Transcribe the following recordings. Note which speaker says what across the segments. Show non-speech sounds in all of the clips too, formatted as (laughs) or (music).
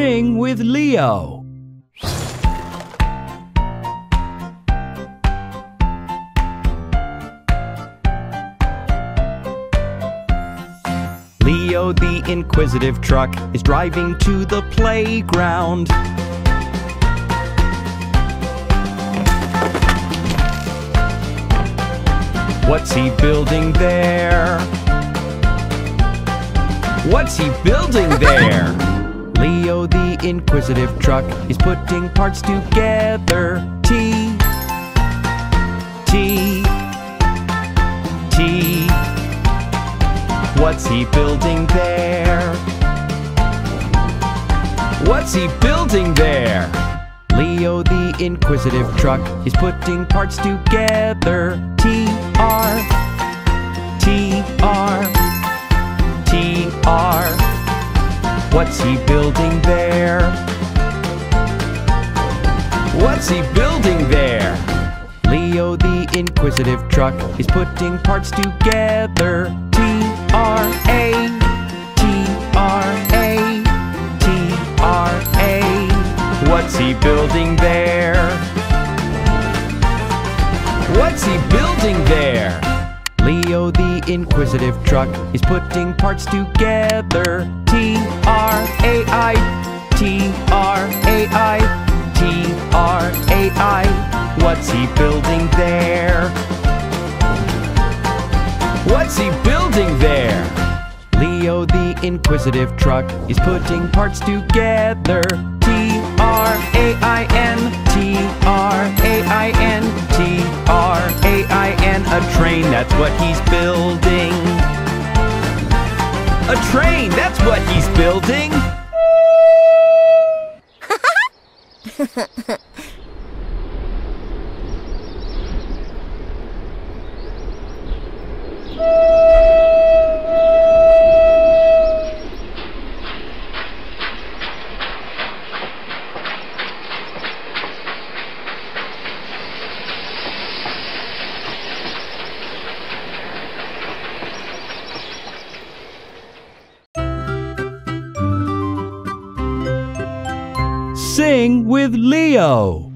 Speaker 1: Sing with Leo. Leo the inquisitive truck is driving to the playground. What's he building there? What's he building there? (laughs) Leo the inquisitive truck is putting parts together. T T T What's he building there? What's he building there? Leo the inquisitive truck is putting parts together. T R T R T R What's he building there? What's he building there? Leo the inquisitive truck is putting parts together. T R A T R A T R A What's he building there? What's he building there? The inquisitive truck is putting parts together. T R A I T R A I T R A I What's he building there? What's he building there? Leo the inquisitive truck is putting parts together. T R A I N T R A I N T R A I N A train, that's what he's building. A train, that's what he's building. (laughs) with Leo.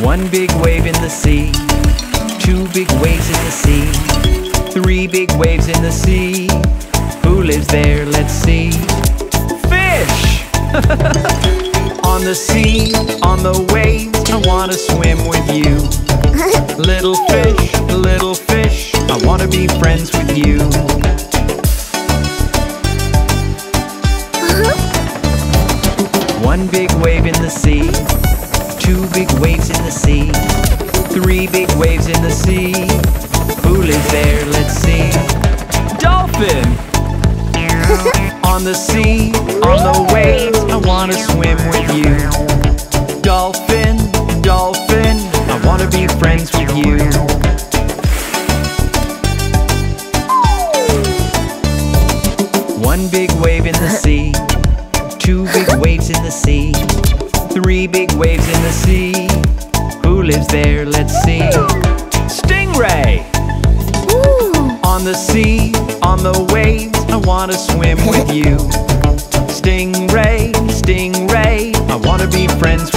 Speaker 1: One big wave in the sea, two big waves in the sea, three big waves in the sea. Who lives there? Let's see. Fish! (laughs) on the sea, on the waves, I wanna swim with you. (laughs) Little fish, little fish, I wanna be friends with you. (laughs) One big wave in the sea, two big waves in the sea, three big waves in the sea. Who lives there? Let's see. Dolphin! (laughs) on the sea, on the waves, I wanna swim with you. Dolphin, dolphin, I wanna be friends with you. One big wave in the (laughs) sea, two big waves in the sea, three big waves in the sea. Who lives there? Let's see. Stingray! On the sea, on the waves, I wanna swim with you. I wanna be friends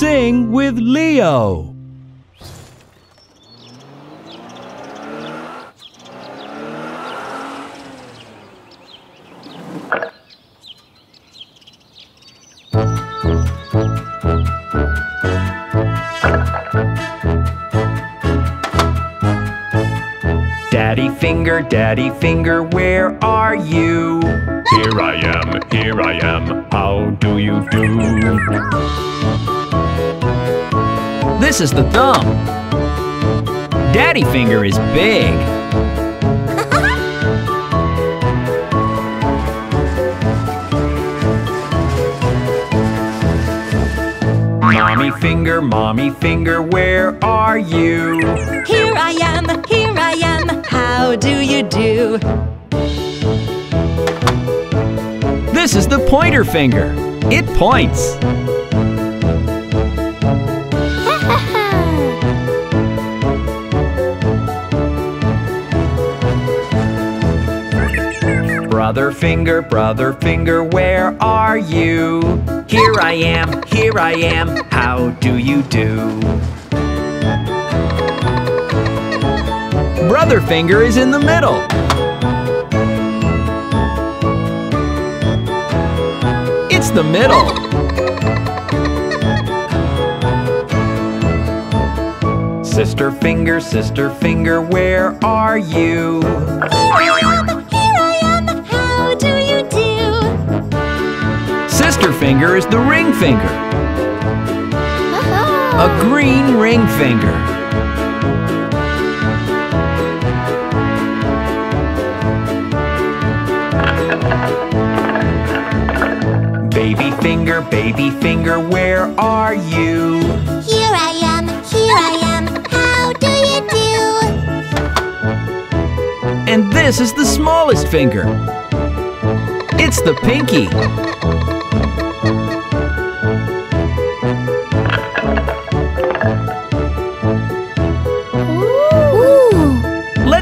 Speaker 1: Sing with Leo. Daddy finger, daddy finger, where are you?
Speaker 2: Here I am, here I am, how do you do?
Speaker 1: This is the thumb. Daddy finger is big. Mommy finger, mommy finger, where are you?
Speaker 3: Here I am, here I am, how do you do?
Speaker 1: This is the pointer finger. It points. Brother finger, brother finger, where are you? Here I am, here I am, how do you do? Brother finger is in the middle. It's the middle. Sister finger, sister finger, where are you? Sister finger is the ring finger, a green ring finger. Baby finger, baby finger, where are you?
Speaker 3: Here I am, here I am, how do you do?
Speaker 1: And this is the smallest finger. It's the pinky.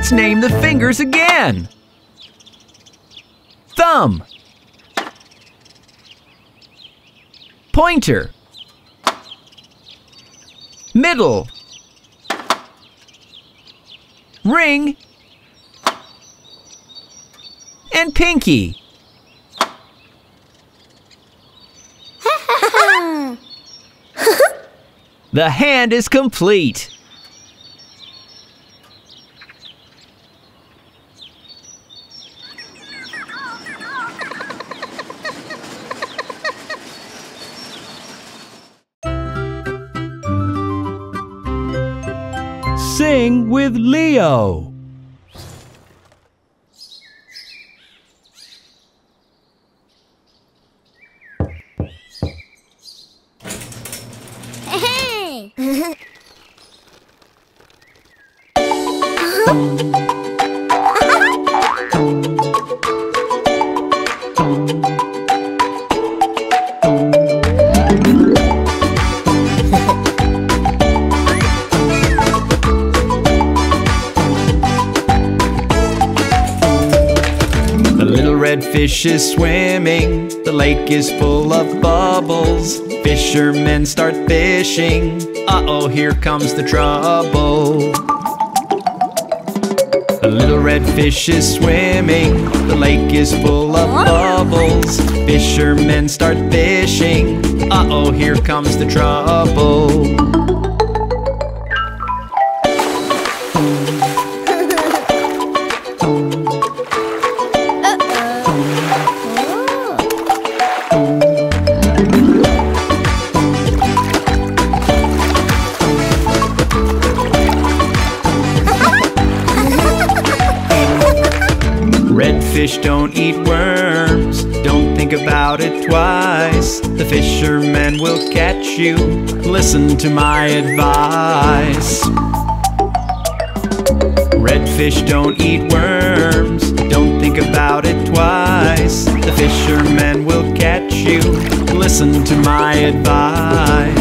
Speaker 1: Let's name the fingers again. Thumb. Pointer. Middle. Ring. And pinky. (laughs) The hand is complete. Sing with Leo. Fish is swimming. The lake is full of bubbles. Fishermen start fishing. Uh oh, here comes the trouble. The little red fish is swimming. The lake is full of bubbles. Fishermen start fishing. Uh oh, here comes the trouble. You. Listen to my advice. Redfish don't eat worms. Don't think about it twice. The fishermen will catch you. Listen to my advice.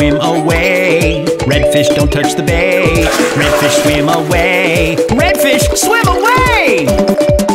Speaker 1: Swim away. Redfish don't touch the bait. Redfish swim away. Redfish swim away!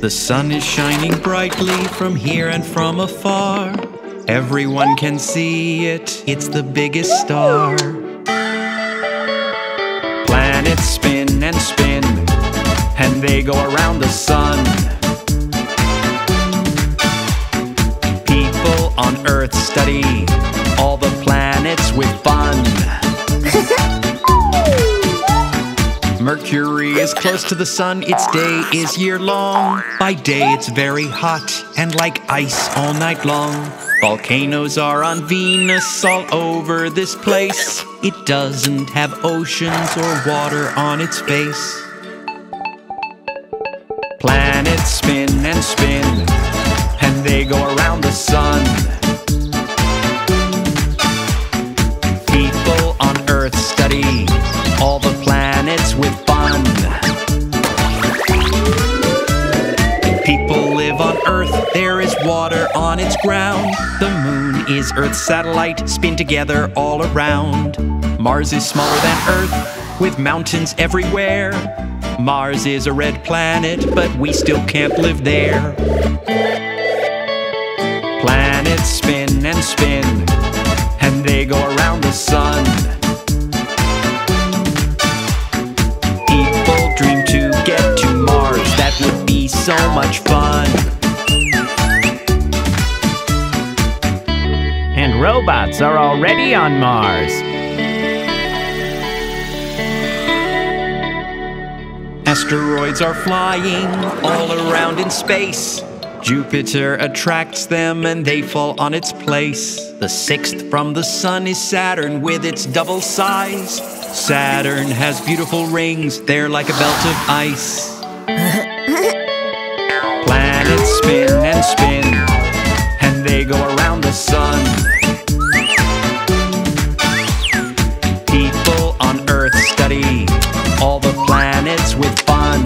Speaker 1: The sun is shining brightly from here and from afar. Everyone can see it, it's the biggest star. Planets spin and spin, and they go around the sun. People on Earth study all the planets with fun. (laughs) Mercury is close to the sun, its day is year long. By day, it's very hot and like ice all night long. Volcanoes are on Venus all over this place. It doesn't have oceans or water on its face. Planets spin and spin, and they go around the sun. There is water on its ground. The moon is Earth's satellite, spin together all around. Mars is smaller than Earth, with mountains everywhere. Mars is a red planet, but we still can't live there. Planets spin and spin, and they go around the sun. People dream to get to Mars, that would be so much fun.
Speaker 4: Robots are already on Mars.
Speaker 1: Asteroids are flying all around in space. Jupiter attracts them and they fall on its place. The sixth from the sun is Saturn with its double size. Saturn has beautiful rings, they're like a belt of ice. Planets spin and spin, and they go around the sun. With fun.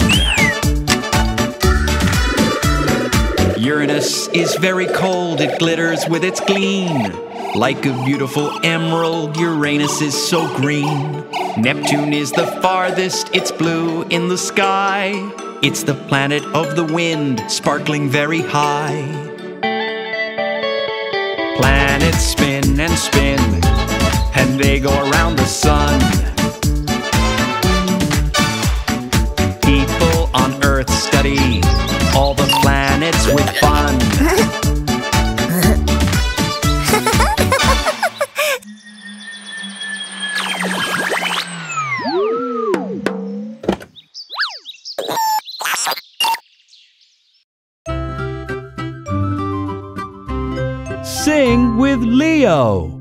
Speaker 1: Uranus is very cold, it glitters with its gleam. Like a beautiful emerald, Uranus is so green. Neptune is the farthest, it's blue in the sky. It's the planet of the wind, sparkling very high. Planets spin and spin, and they go around the sun.
Speaker 5: Sing with Leo.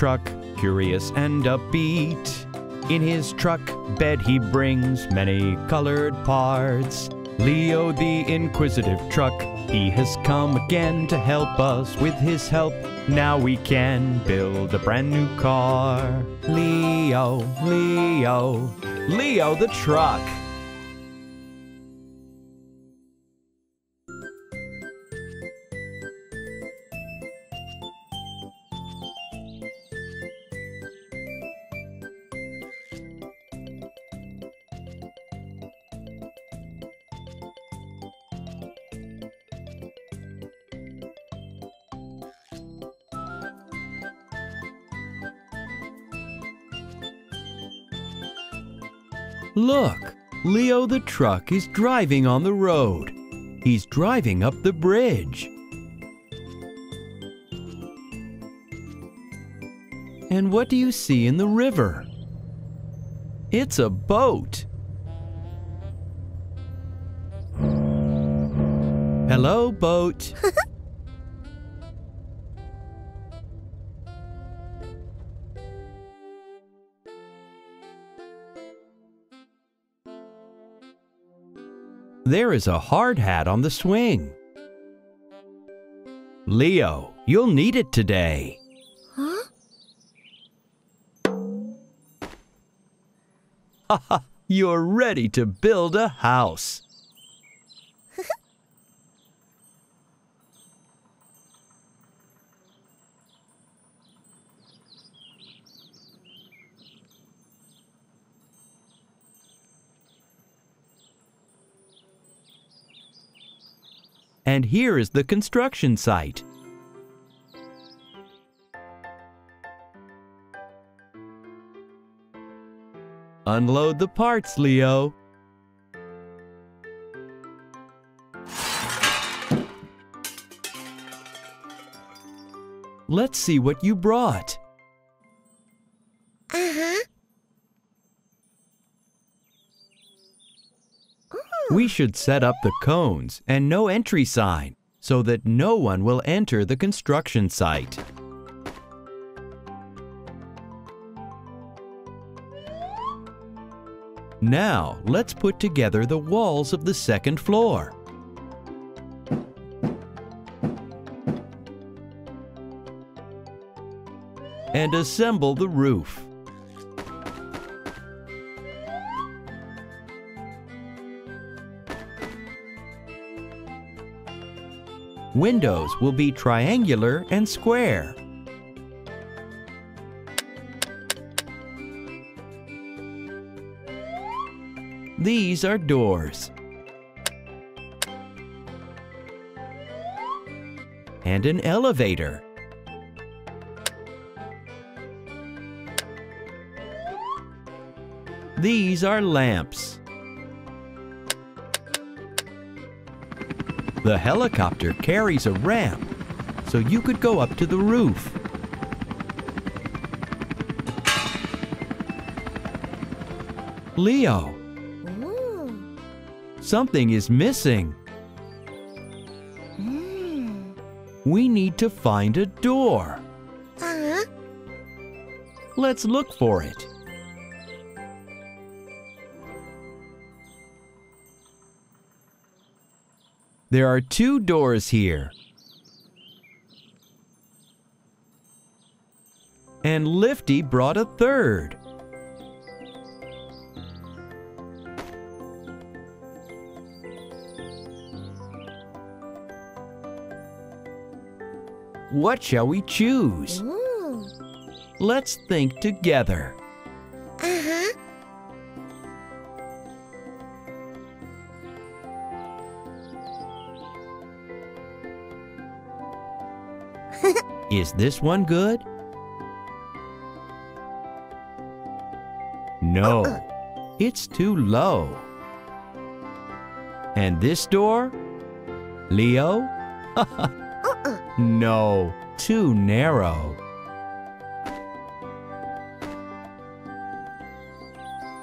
Speaker 1: Truck, curious and upbeat. In his truck bed he brings many colored parts. Leo the inquisitive truck, he has come again to help us. With his help, now we can build a brand new car. Leo, Leo, Leo the truck. Look, Leo the truck is driving on the road. He's driving up the bridge. And what do you see in the river? It's a boat. Hello, boat. (laughs) There is a hard hat on the swing. Leo, you'll need it today.
Speaker 6: Huh?
Speaker 1: Haha, (laughs) you're ready to build a house. And here is the construction site. Unload the parts, Leo. Let's see what you brought. We should set up the cones and no entry sign so that no one will enter the construction site. Now, let's put together the walls of the second floor. And assemble the roof. Windows will be triangular and square. These are doors. And an elevator. These are lamps. The helicopter carries a ramp, so you could go up to the roof. Leo,
Speaker 6: Ooh.
Speaker 1: something is missing.
Speaker 6: Mm.
Speaker 1: We need to find a door.
Speaker 6: Uh-huh.
Speaker 1: Let's look for it. There are two doors here. And Lifty brought a third. What shall we choose?
Speaker 6: Ooh.
Speaker 1: Let's think together.
Speaker 6: Uh-huh.
Speaker 1: Is this one good? No, it's too low. And this door? Leo? (laughs) No, too narrow.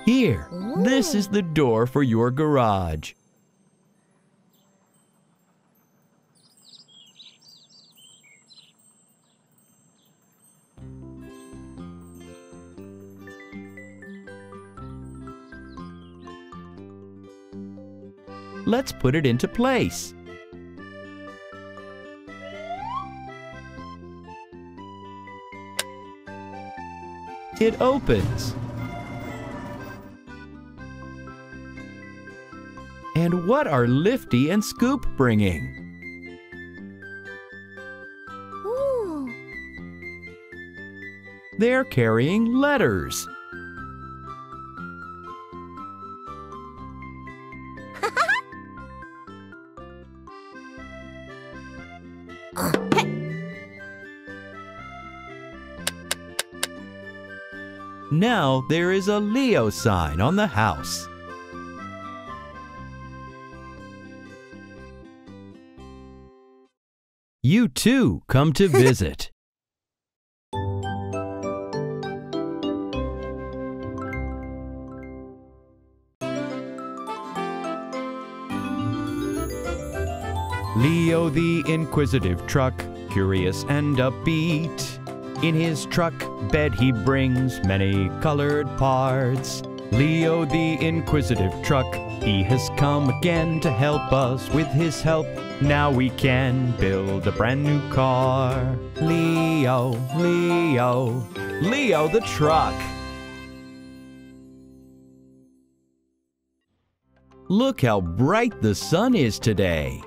Speaker 1: Here, this is the door for your garage. Put it into place. It opens. And what are Lifty and Scoop bringing?
Speaker 6: Ooh.
Speaker 1: They're carrying letters. Now there is a Leo sign on the house. You too come to (laughs) visit. Leo the inquisitive truck, curious and upbeat. In his truck bed he brings many colored parts. Leo the inquisitive truck, he has come again to help us. With his help, now we can build a brand new car. Leo, Leo, Leo the truck. Look how bright the sun is today.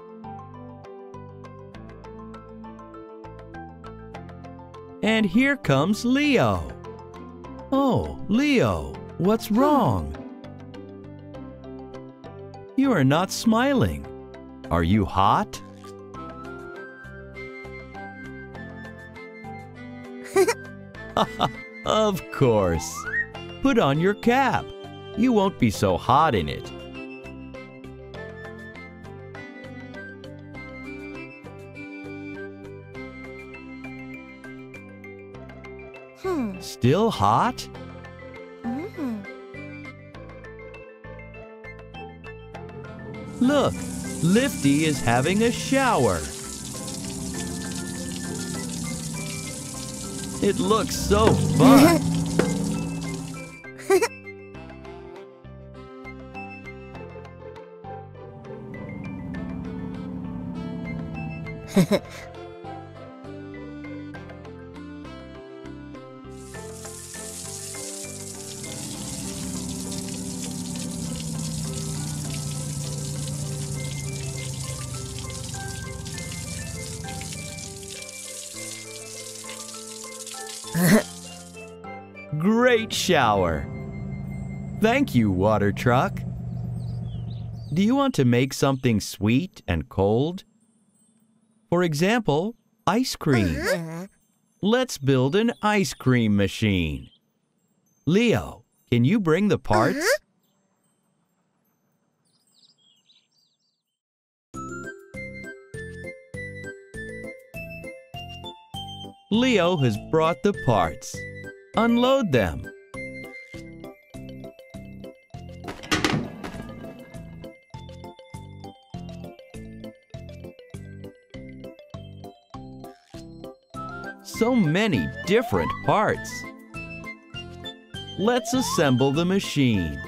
Speaker 1: And here comes Leo. Oh, Leo, what's wrong? You are not smiling. Are you hot? (laughs) of course. Put on your cap. You won't be so hot in it. Still hot?
Speaker 6: Mm.
Speaker 1: Look, Lifty is having a shower. It looks so fun. (laughs) (laughs) shower. Thank you, water truck. Do you want to make something sweet and cold? For example, ice cream. Uh-huh. Let's build an ice cream machine. Leo, can you bring the parts? Uh-huh. Leo has brought the parts. Unload them. So many different parts. Let's assemble the machine.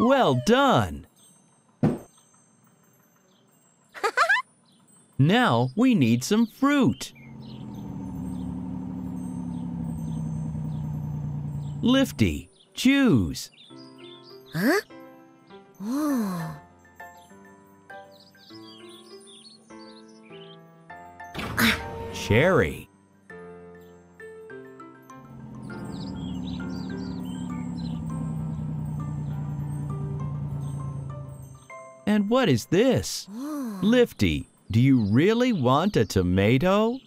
Speaker 1: Well done! (laughs) now we need some fruit. Lifty, choose.
Speaker 6: Huh? Oh.
Speaker 1: Cherry. And what is this? (gasps) Lifty, do you really want a tomato?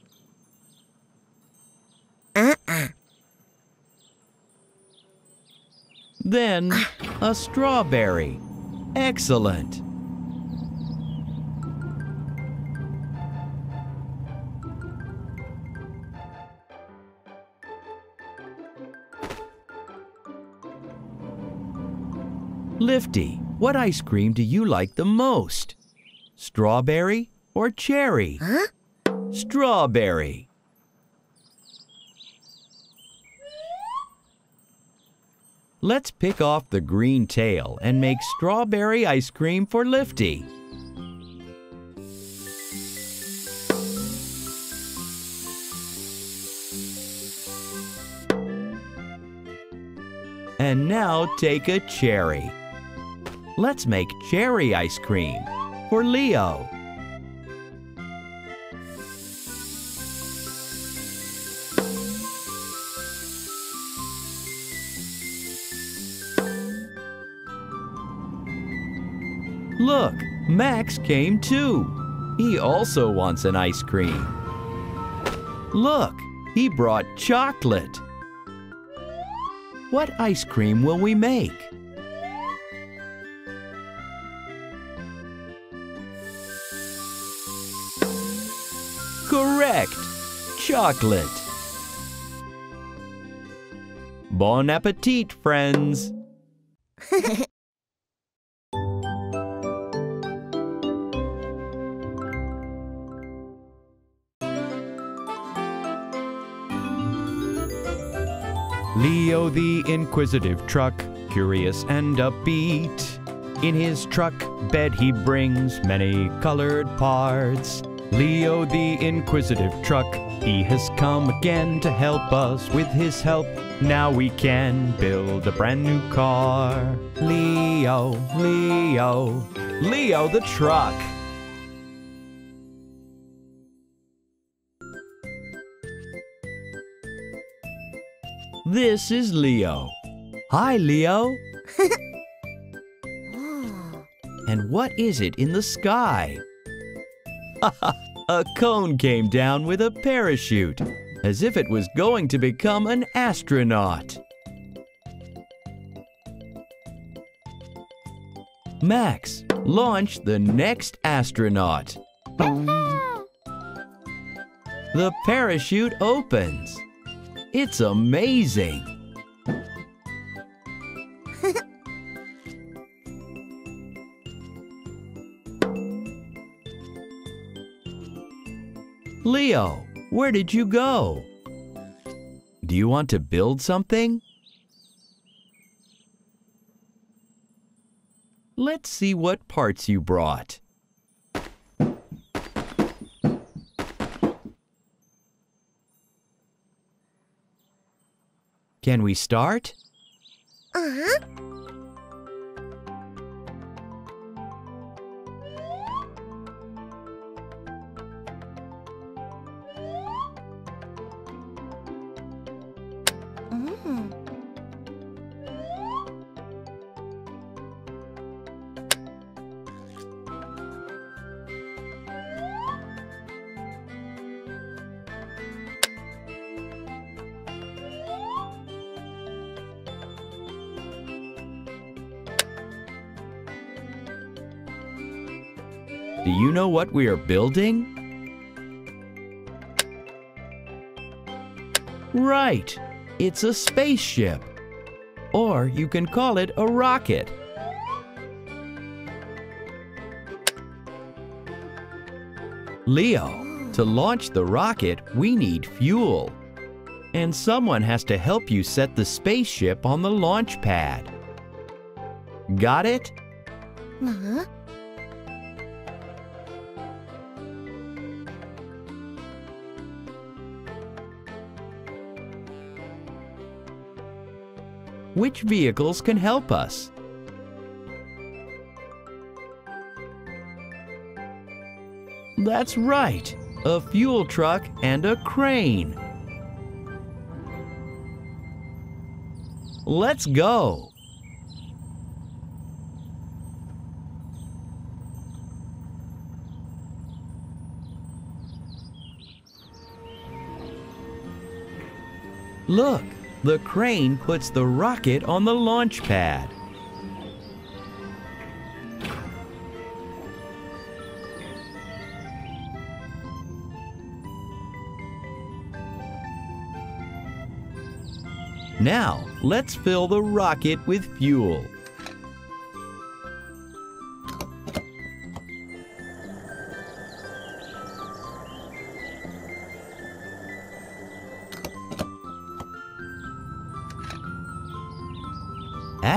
Speaker 6: Uh-uh.
Speaker 1: Then a strawberry. Excellent. Lifty, what ice cream do you like the most? Strawberry or cherry?
Speaker 6: Huh?
Speaker 1: Strawberry. Let's pick off the green tail and make strawberry ice cream for Lifty. And now take a cherry. Let's make cherry ice cream for Leo. Look, Max came too. He also wants an ice cream. Look, he brought chocolate. What ice cream will we make? Chocolate! Bon appetit, friends! (laughs) Leo the inquisitive truck, curious and upbeat. In his truck bed he brings many colored parts. Leo the inquisitive truck, he has come again to help us. With his help, now we can build a brand new car. Leo, Leo, Leo the truck. This is Leo. Hi, Leo. (laughs) And what is it in the sky? (laughs) a cone came down with a parachute, as if it was going to become an astronaut. Max, launch the next astronaut. The parachute opens. It's amazing. Leo, where did you go? Do you want to build something? Let's see what parts you brought. Can we start?
Speaker 6: Uh-huh.
Speaker 1: Know what we are building? Right, it's a spaceship. Or you can call it a rocket. Leo, to launch the rocket, we need fuel. And someone has to help you set the spaceship on the launch pad. Got it?
Speaker 6: Uh-huh.
Speaker 1: Which vehicles can help us? That's right, a fuel truck and a crane. Let's go. Look, the crane puts the rocket on the launch pad. Now, let's fill the rocket with fuel.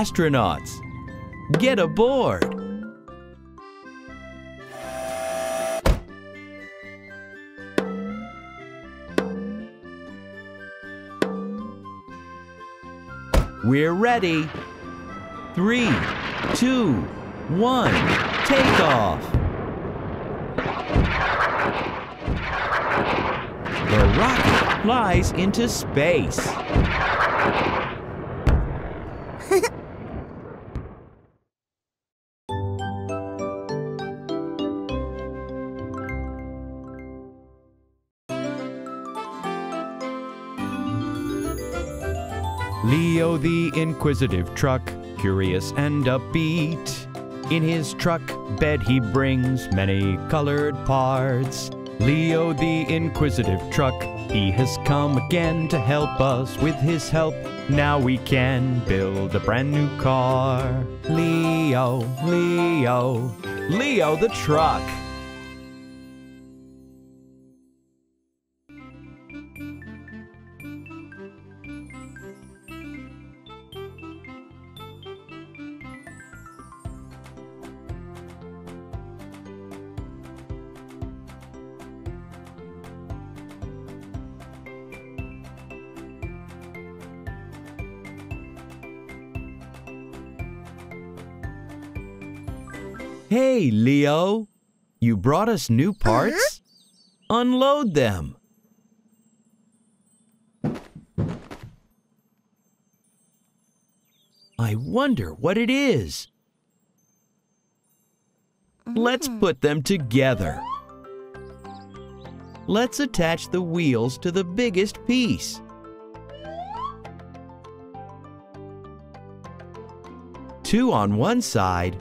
Speaker 1: Astronauts, get aboard! We're ready. Three, two, one, take off. The rocket flies into space. Inquisitive truck, curious and upbeat. In his truck bed he brings many colored parts. Leo the inquisitive truck, he has come again to help us. With his help, now we can build a brand new car. Leo, Leo, Leo the truck. Hey, Leo. You brought us new parts? Uh-huh. Unload them. I wonder what it is. Let's mm-hmm. put them together. Let's attach the wheels to the biggest piece. Two on one side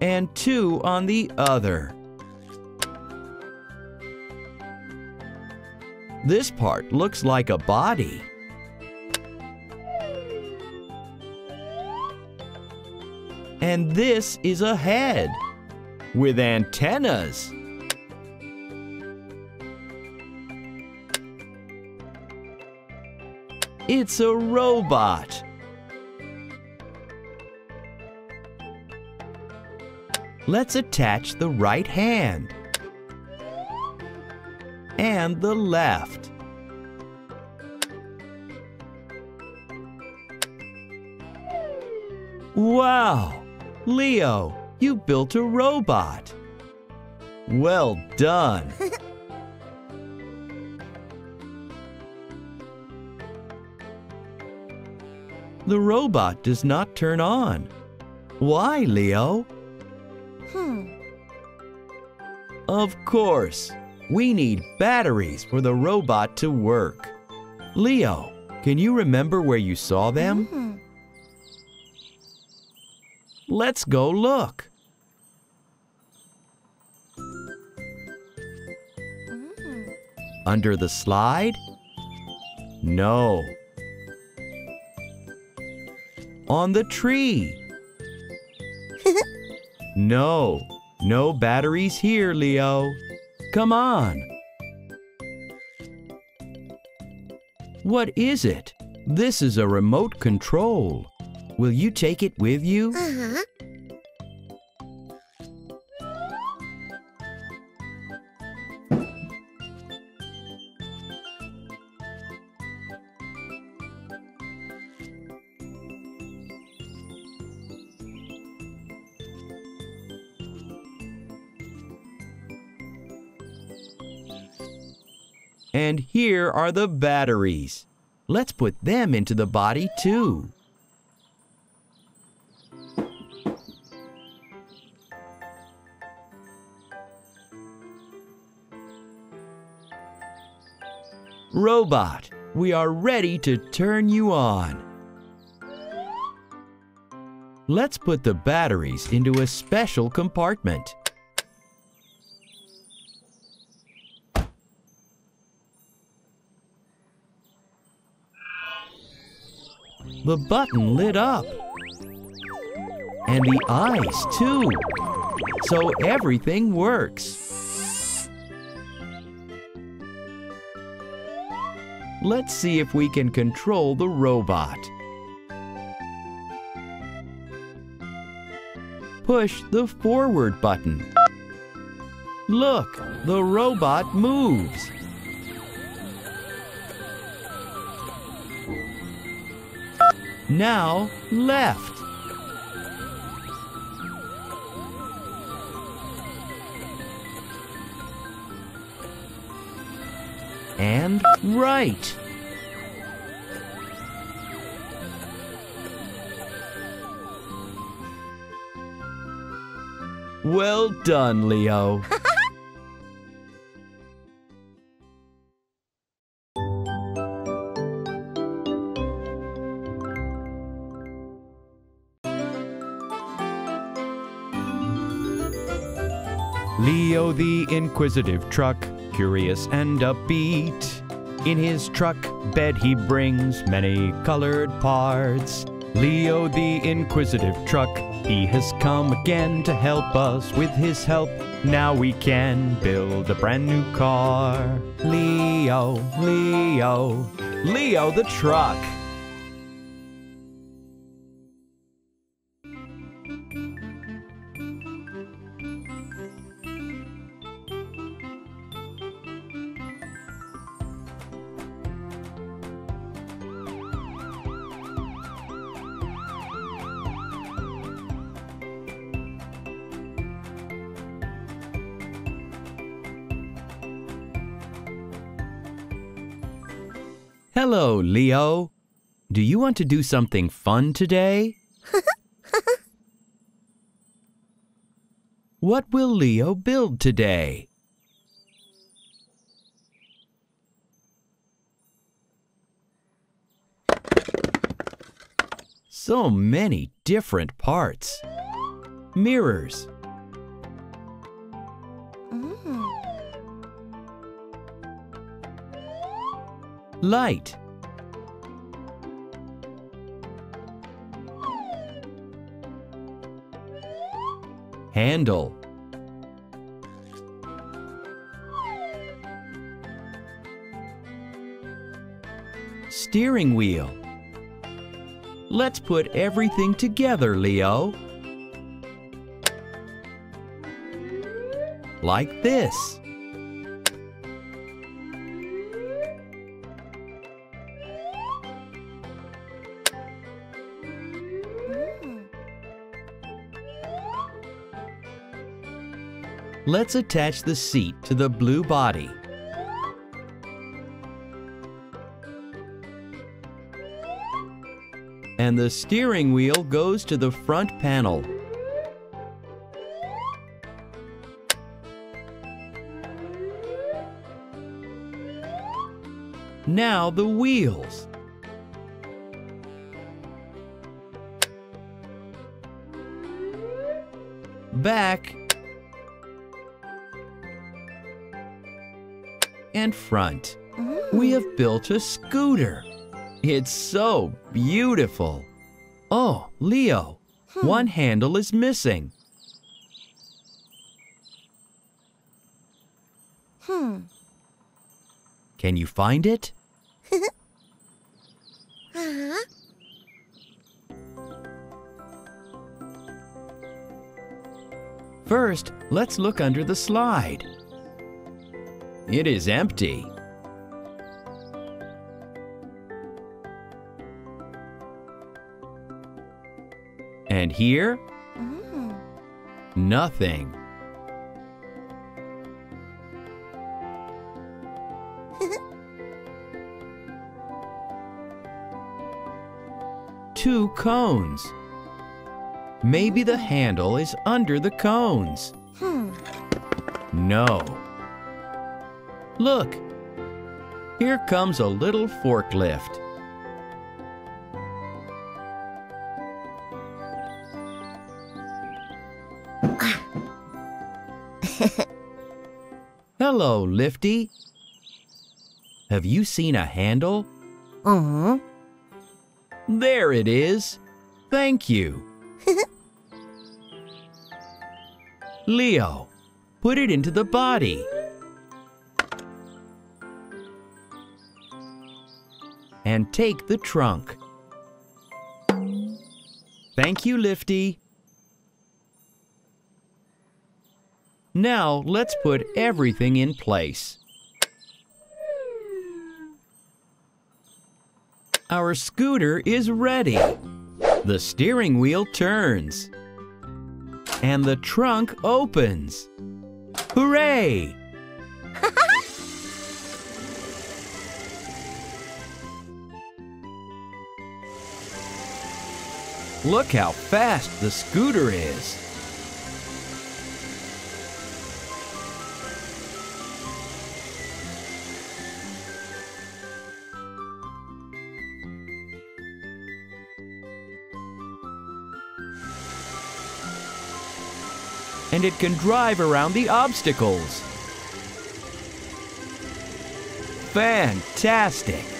Speaker 1: and 2 on the other. This part looks like a body. And this is a head with antennas. It's a robot. Let's attach the right hand and the left. Wow! Leo, you built a robot. Well done. (laughs) the robot does not turn on. Why, Leo?
Speaker 6: Hmm.
Speaker 1: Of course. We need batteries for the robot to work. Leo, can you remember where you saw them?
Speaker 6: Hmm.
Speaker 1: Let's go look.
Speaker 6: Hmm.
Speaker 1: Under the slide? No. On the tree? No. No batteries here, Leo. Come on. What is it? This is a remote control. Will you take it with you?
Speaker 6: Uh-huh.
Speaker 1: And here are the batteries. Let's put them into the body too. Robot, we are ready to turn you on. Let's put the batteries into a special compartment. The button lit up. And the eyes, too. So everything works. Let's see if we can control the robot. Push the forward button. Look, the robot moves. Now left. And right. Well done, Leo. (laughs) the inquisitive truck, curious and upbeat. In his truck bed he brings many colored parts. Leo the inquisitive truck, he has come again to help us. With his help, now we can build a brand new car. Leo, Leo, Leo the truck. Leo. Do you want to do something fun today? (laughs) what will Leo build today? So many different parts. Mirrors,
Speaker 6: Hmm.
Speaker 1: light, handle, steering wheel. Let's put everything together, Leo. Like this. Let's attach the seat to the blue body. And the steering wheel goes to the front panel. Now the wheels. Back and front. We have built a scooter. It's so beautiful. Oh, Leo, one handle is missing.
Speaker 6: Hmm.
Speaker 1: Can you find it? (laughs)
Speaker 6: Uh-huh.
Speaker 1: First, let's look under the slide. It is empty. And here?
Speaker 6: Mm.
Speaker 1: Nothing. (laughs) Two cones. Maybe the handle is under the cones.
Speaker 6: Hmm.
Speaker 1: No. Look. Here comes a little forklift. (laughs) Hello, Lifty. Have you seen a handle?
Speaker 6: Uh-huh.
Speaker 1: There it is. Thank you. (laughs) Leo, put it into the body. And take the trunk. Thank you, Lifty. Now let's put everything in place. Our scooter is ready. The steering wheel turns. And the trunk opens. Hooray! Look how fast the scooter is. and it can drive around the obstacles. Fantastic!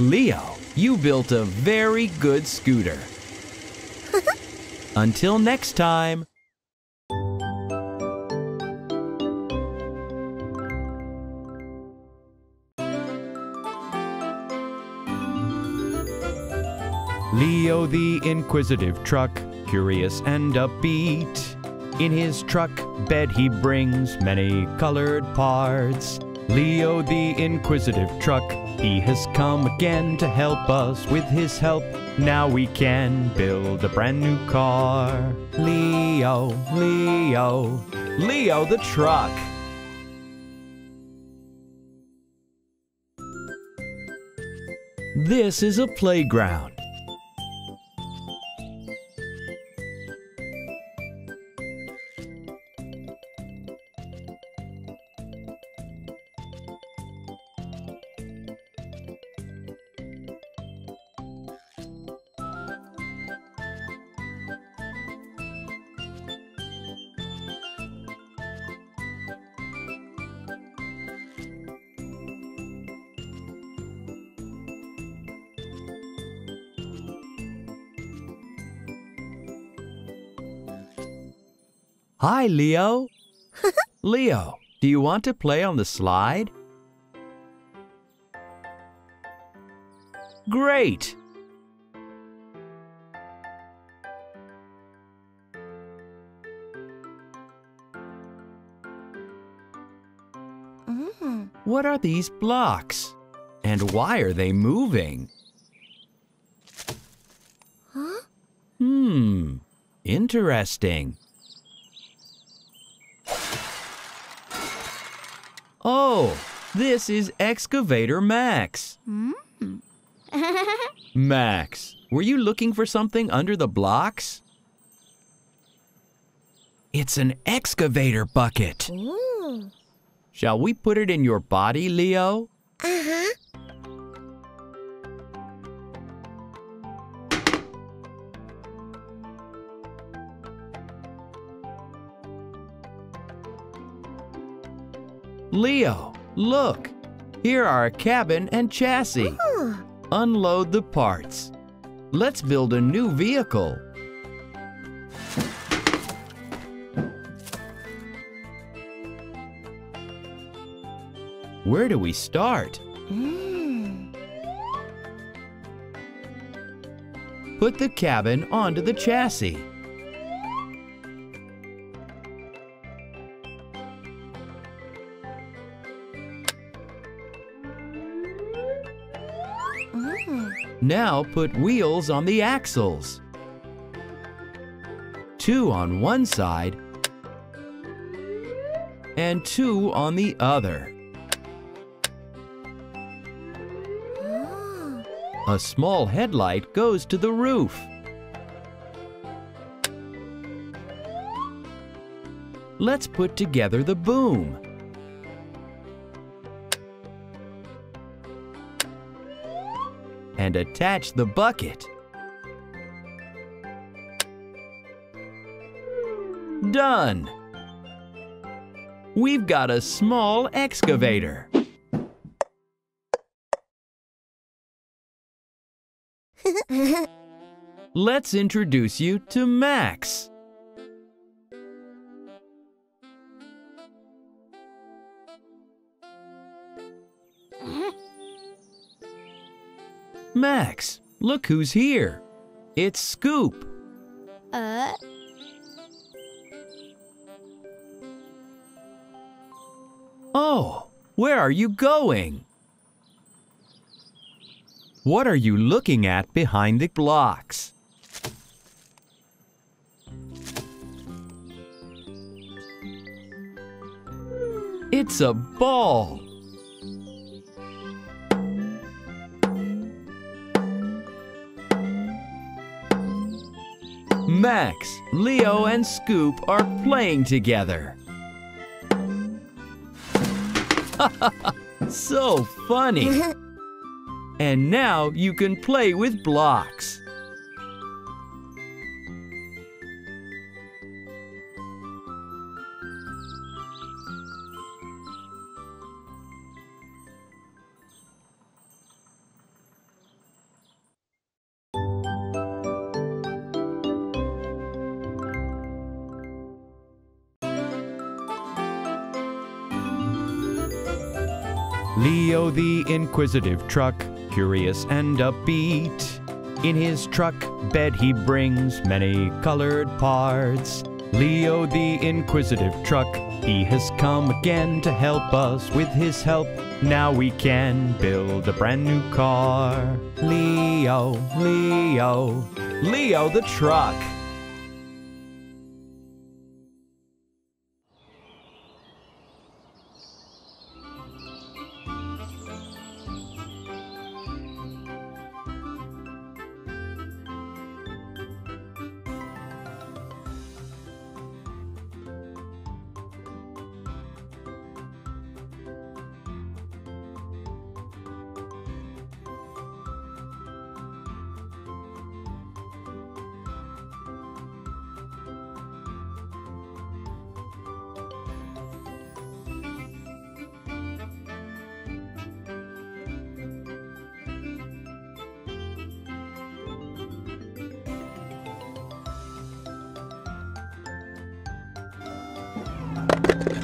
Speaker 1: Leo, you built a very good scooter. (laughs) Until next time. Leo the inquisitive truck, curious and upbeat. In his truck bed he brings many colored parts. Leo the inquisitive truck, he has come again to help us. With his help, now we can build a brand new car. Leo, Leo, Leo the truck. This is a playground. Hi, Leo. (laughs) Leo, do you want to play on the slide? Great!
Speaker 6: Mm.
Speaker 1: What are these blocks? And why are they moving?
Speaker 6: Huh?
Speaker 1: Hmm, interesting. Oh, this is Excavator Max. (laughs) Max, were you looking for something under the blocks? It's an excavator bucket.
Speaker 6: Ooh.
Speaker 1: Shall we put it in your body, Leo?
Speaker 6: Uh-huh.
Speaker 1: Leo, look. Here are a cabin and chassis.
Speaker 6: Ooh.
Speaker 1: Unload the parts. Let's build a new vehicle. Where do we start?
Speaker 6: Mm.
Speaker 1: Put the cabin onto the chassis. Now put wheels on the axles. Two on one side and two on the other. A small headlight goes to the roof. Let's put together the boom. And attach the bucket. Done! We've got a small excavator. (laughs) Let's introduce you to Max. Max, look who's here. It's Scoop.
Speaker 6: Uh.
Speaker 1: Oh, where are you going? What are you looking at behind the blocks? It's a ball. Max, Leo, and Scoop are playing together. (laughs) so funny. (laughs) And now you can play with blocks. Inquisitive truck, curious and upbeat. In his truck bed he brings many colored parts. Leo the inquisitive truck, he has come again to help us. With his help, now we can build a brand new car. Leo, Leo, Leo the truck.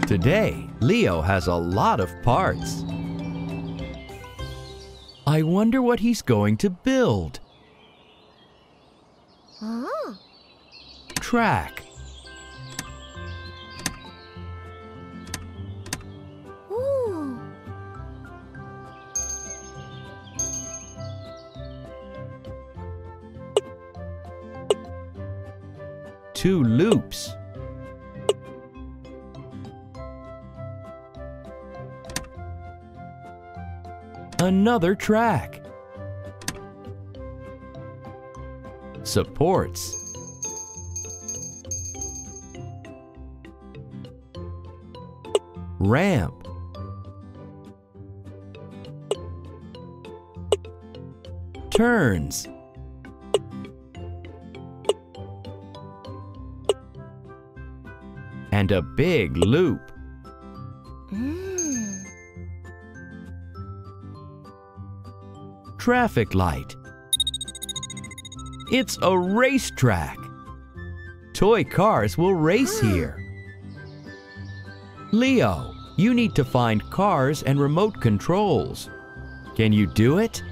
Speaker 1: Today, Leo has a lot of parts. I wonder what he's going to build.
Speaker 6: Oh.
Speaker 1: Track,
Speaker 6: Ooh.
Speaker 1: two loops. Another track. Supports. Ramp. Turns. And a big loop. Traffic light. It's a racetrack. Toy cars will race hmm. here. Leo, you need to find cars and remote controls. Can you do it?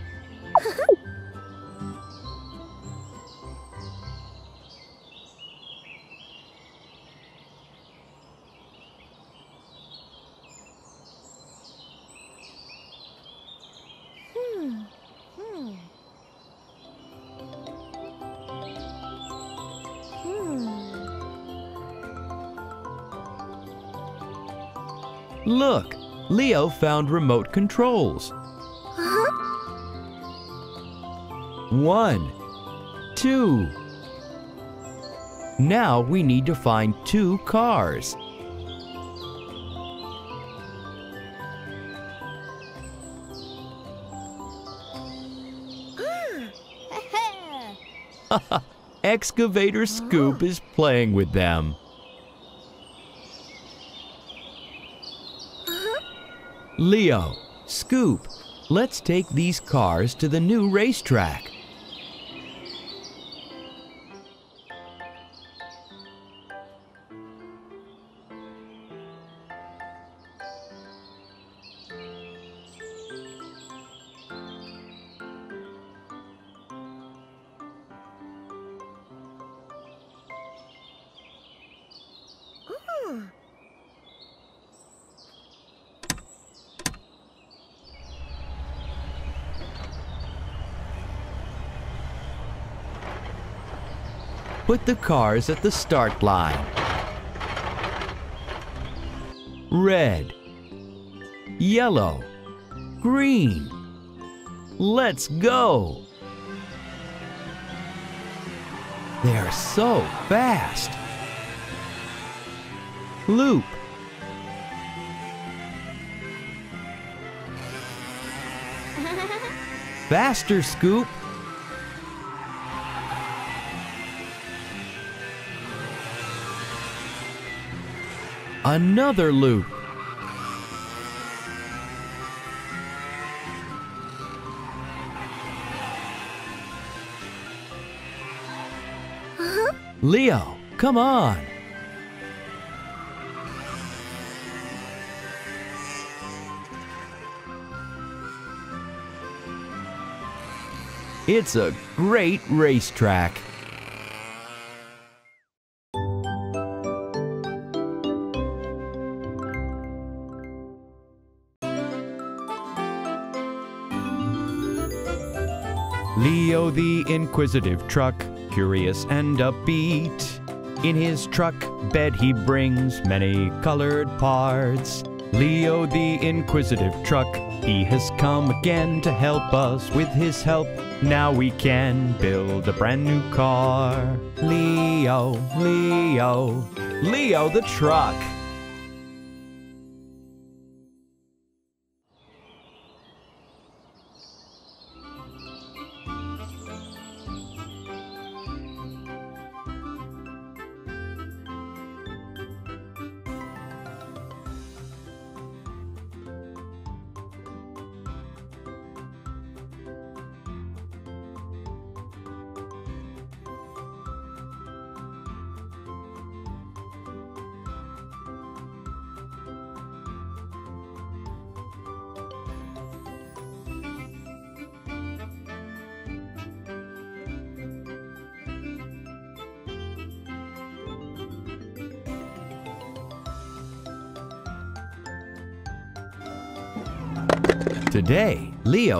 Speaker 1: Found remote controls.
Speaker 6: Uh-huh.
Speaker 1: One, two. Now we need to find two cars. (laughs) (laughs) Excavator Scoop is playing with them. Leo, Scoop, let's take these cars to the new racetrack. Put the cars at the start line. Red, yellow, green. Let's go! They're so fast. Loop. (laughs) Faster, Scoop. Another loop. Uh-huh. Leo, come on. It's a great racetrack. The inquisitive truck, curious and upbeat. In his truck bed he brings many colored parts. Leo the inquisitive truck, he has come again to help us. With his help, now we can build a brand new car. Leo, Leo, Leo the truck.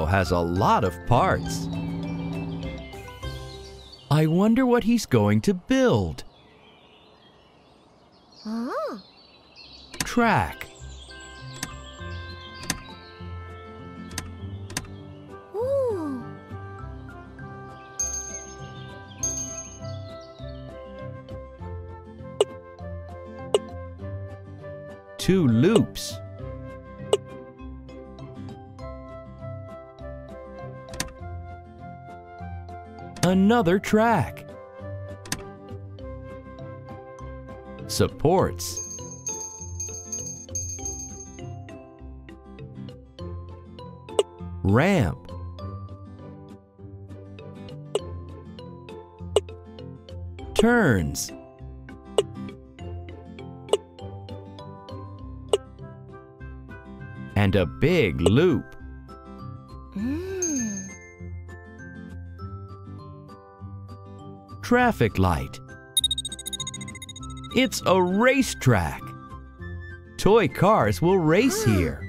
Speaker 1: Has a lot of parts. I wonder what he's going to build.
Speaker 6: Oh.
Speaker 1: Track,
Speaker 6: Ooh.
Speaker 1: two loops. Another track. Supports. Ramp. Turns. And a big loop. Traffic light. It's a racetrack. Toy cars will race hmm. here.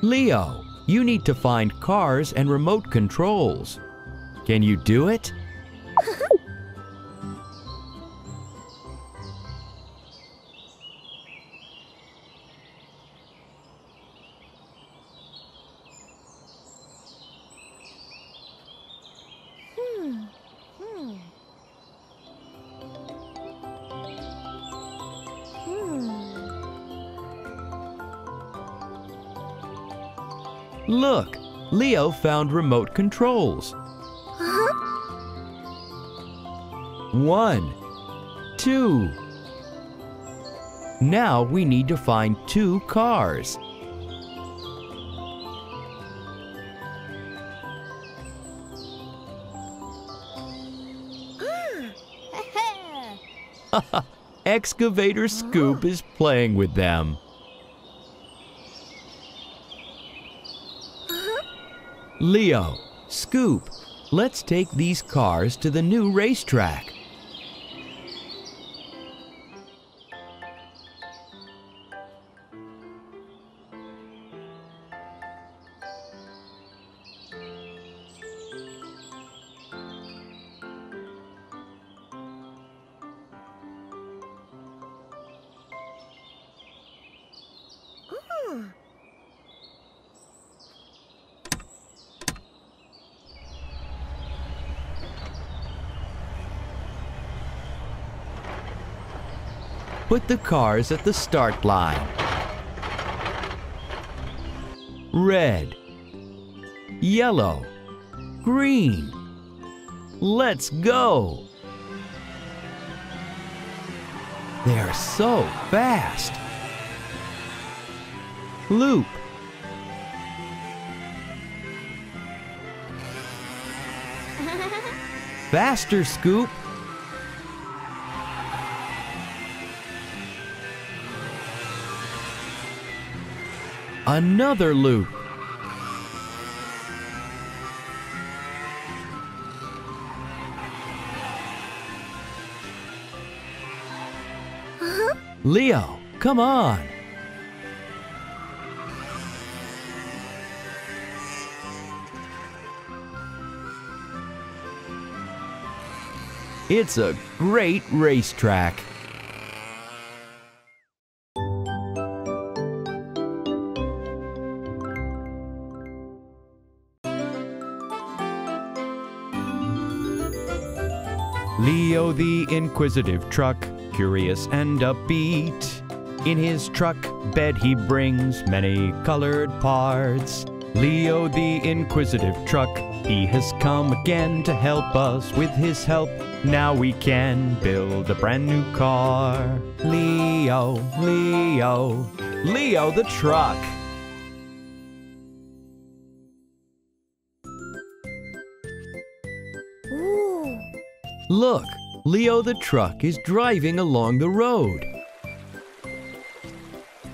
Speaker 1: Leo, you need to find cars and remote controls. Can you do it? Leo found remote controls.
Speaker 6: Huh?
Speaker 1: One, two. Now we need to find two cars. (laughs) (laughs) Excavator Scoop is playing with them. Leo, Scoop, let's take these cars to the new racetrack. Put the cars at the start line. Red, yellow, green. Let's go! They're so fast. Loop. (laughs) Faster, Scoop. Another loop. Uh-huh. Leo, come on. It's a great racetrack. The inquisitive truck, curious and upbeat. In his truck bed he brings many colored parts. Leo the inquisitive truck, he has come again to help us. With his help, now we can build a brand new car. Leo, Leo, Leo the truck.
Speaker 6: Ooh.
Speaker 1: Look, Leo the truck is driving along the road.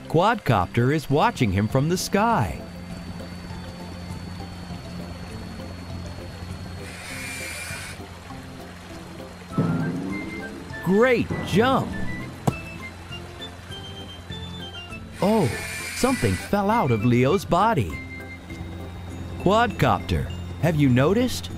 Speaker 1: Quadcopter is watching him from the sky. Great jump! Oh, Something fell out of Leo's body. Quadcopter, have you noticed?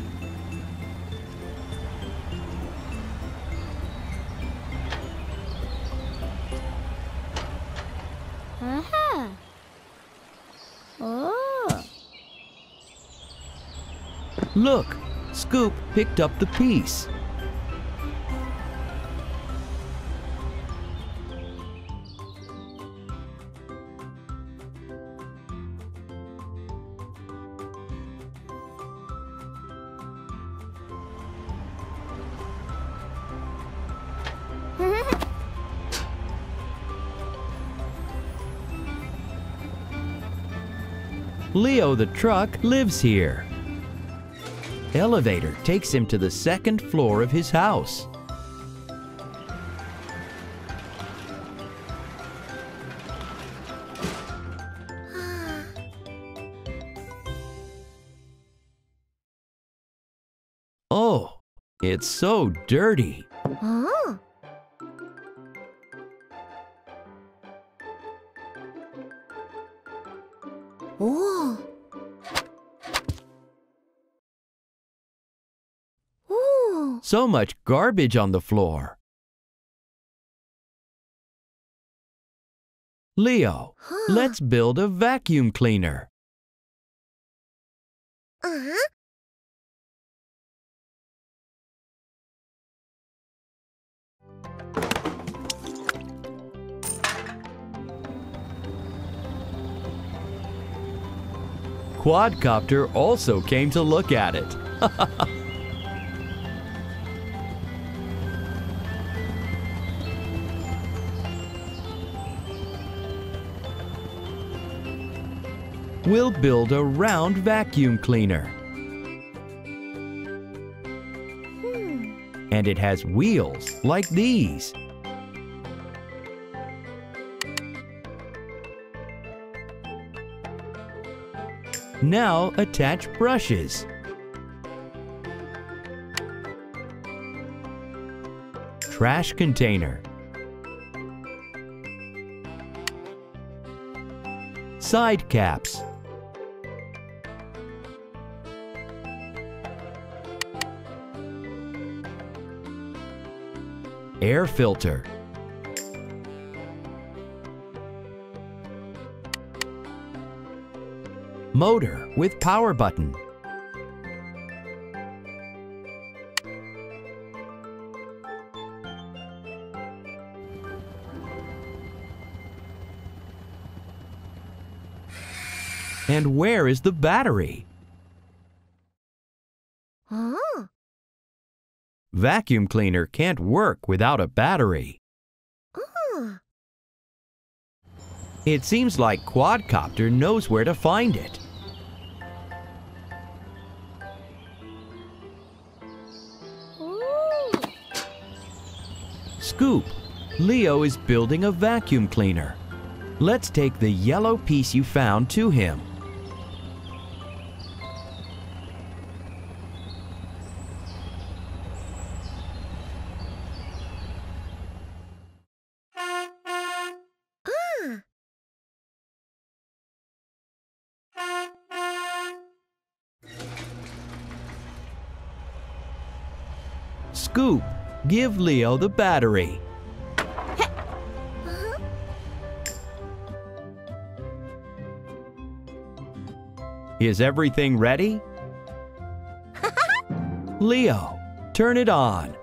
Speaker 1: Look, Scoop picked up the piece. (laughs) Leo the truck lives here. Elevator takes him to the second floor of his house. (gasps) Oh, it's so dirty.
Speaker 6: Oh.
Speaker 1: So much garbage on the floor. Leo, let's build a vacuum cleaner.
Speaker 6: Uh-huh.
Speaker 1: Quadcopter also came to look at it. (laughs) We'll build a round vacuum cleaner. And it has wheels like these. Now attach brushes. Trash container. Side caps. Air filter. Motor with power button. And where is the battery? Vacuum cleaner can't work without a battery.
Speaker 6: Oh.
Speaker 1: It seems like Quadcopter knows where to find it.
Speaker 6: Ooh.
Speaker 1: Scoop, Leo is building a vacuum cleaner. Let's take the yellow piece you found to him. Scoop, give Leo the battery. Is everything ready? (laughs) Leo, turn it on.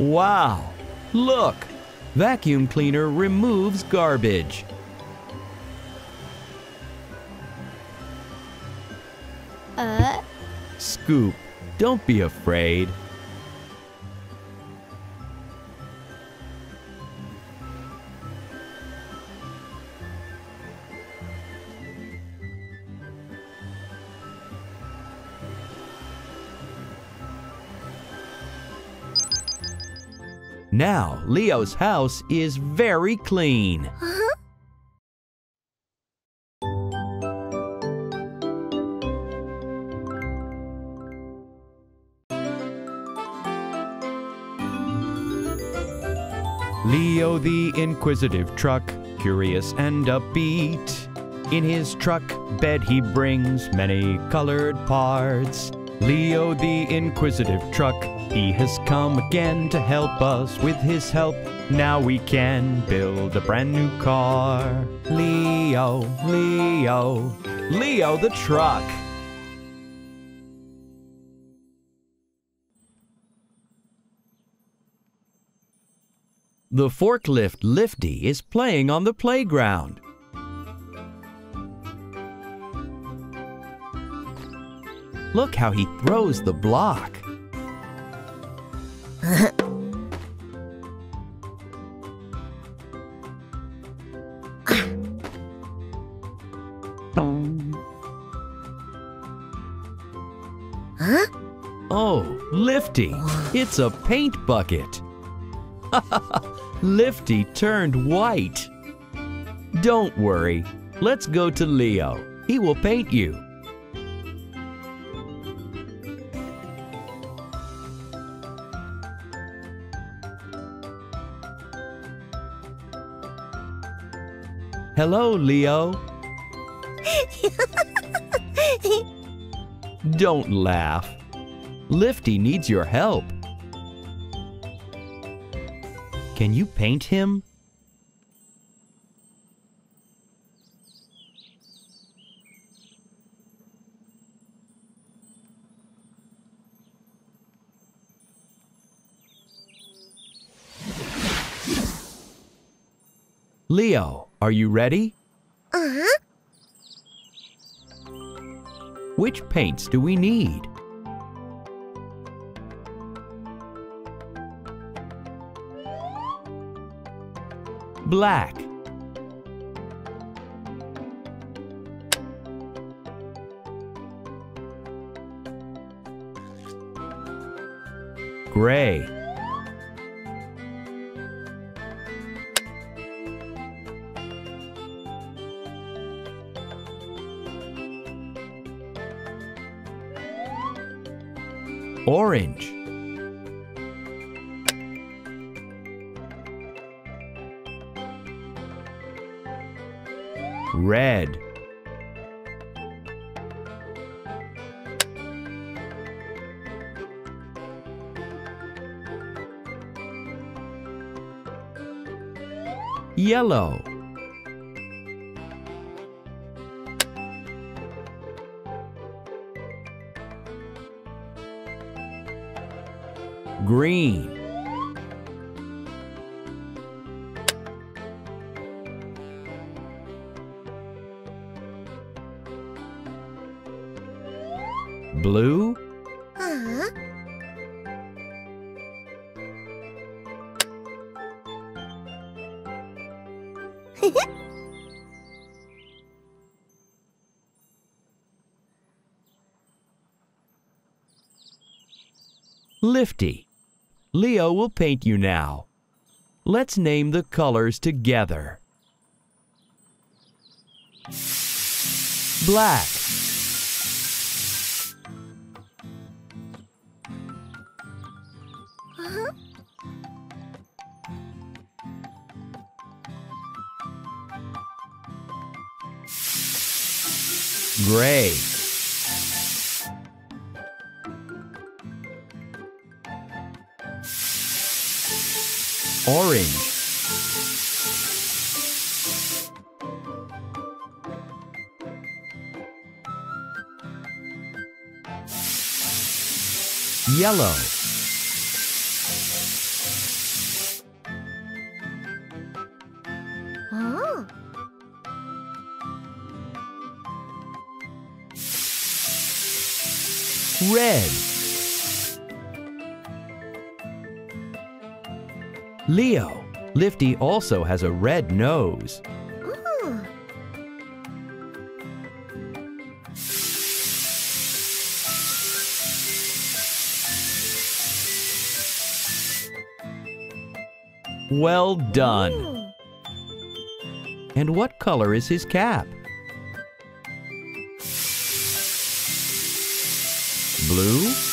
Speaker 1: Wow! Look! Vacuum cleaner removes garbage.
Speaker 6: Uh.
Speaker 1: Scoop, don't be afraid. Now, Leo's house is very clean.
Speaker 6: Uh-huh.
Speaker 1: Leo the inquisitive truck, curious and upbeat. In his truck bed he brings many colored parts. Leo the inquisitive truck, he has come again to help us. With his help, now we can build a brand new car. Leo, Leo, Leo the truck. The forklift Lifty is playing on the playground. Look how he throws the block. Oh, Lifty, it's a paint bucket. (laughs) Lifty turned white. Don't worry, let's go to Leo. He will paint you. Hello, Leo. Don't laugh. Lifty needs your help. Can you paint him? Are you ready?
Speaker 6: Uh-huh.
Speaker 1: Which paints do we need? Black. Gray. Orange. Red. Yellow. Green. Will paint you now. Let's name the colors together. Black. Gray. Orange. Yellow.
Speaker 6: Oh.
Speaker 1: Red. Leo. Lifty also has a red nose. Well done. And what color is his cap? Blue?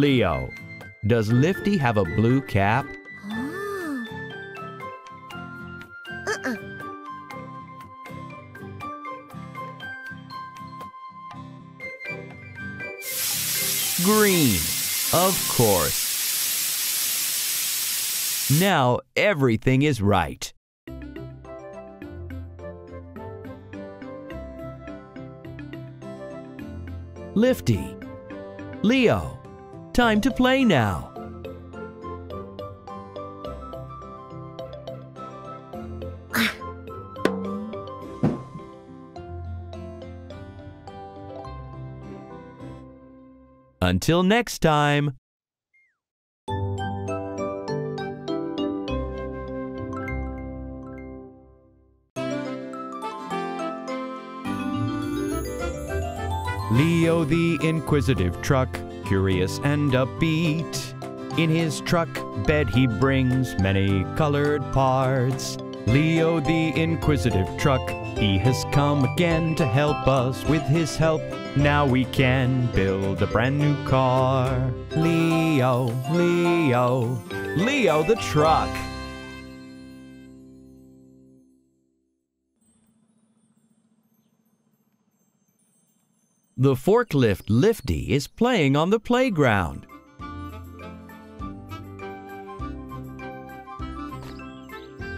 Speaker 1: Leo. Does Lifty have a blue cap? Green. Of course. Now everything is right. Lifty. Leo. Time to play now. Until next time. Leo the inquisitive truck, curious and upbeat. In his truck bed he brings many colored parts. Leo the inquisitive truck, he has come again to help us. With his help, now we can build a brand new car. Leo, Leo, Leo the truck. The forklift Lifty is playing on the playground.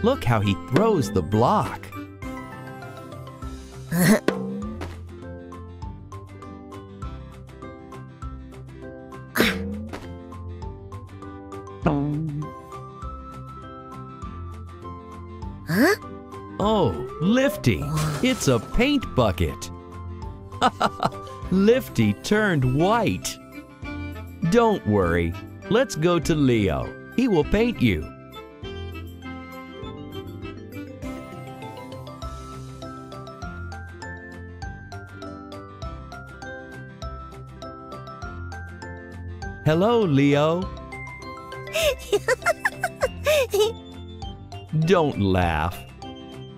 Speaker 1: Look how he throws the block.
Speaker 6: Huh? (laughs)
Speaker 1: Oh, Lifty, it's a paint bucket. (laughs) Lifty turned white. Don't worry, let's go to Leo. He will paint you. Hello, Leo. (laughs) Don't laugh.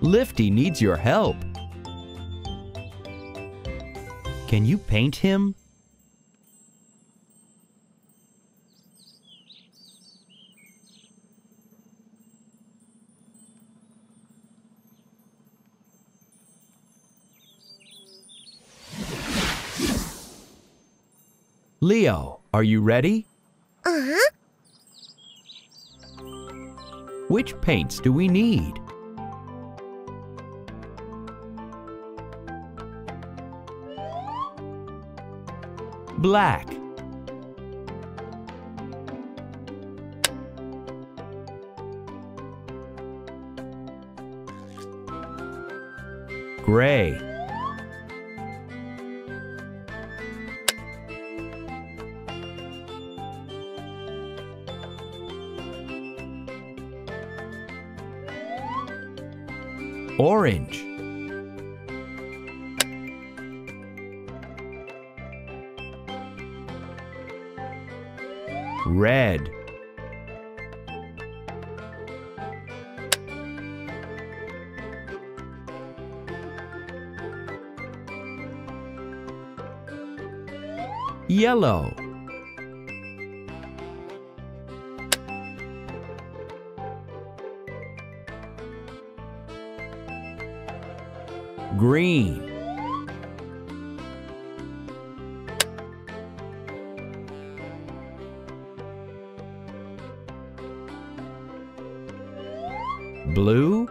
Speaker 1: Lifty needs your help. Can you paint him? Leo, are you ready?
Speaker 6: Uh-huh.
Speaker 1: Which paints do we need? Black. Gray. Orange. Red. Yellow. Green. Blue.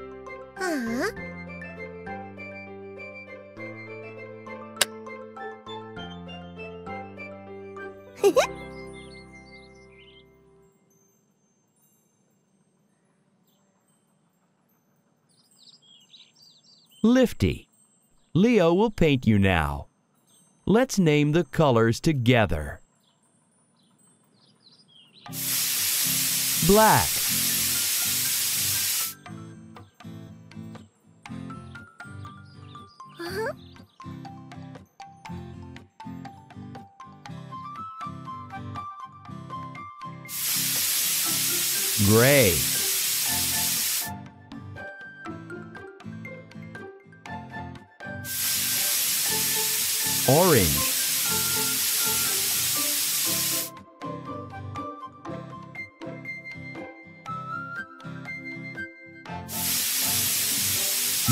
Speaker 1: (laughs) Lifty. Leo will paint you now. Let's name the colors together. Black. gray. Orange.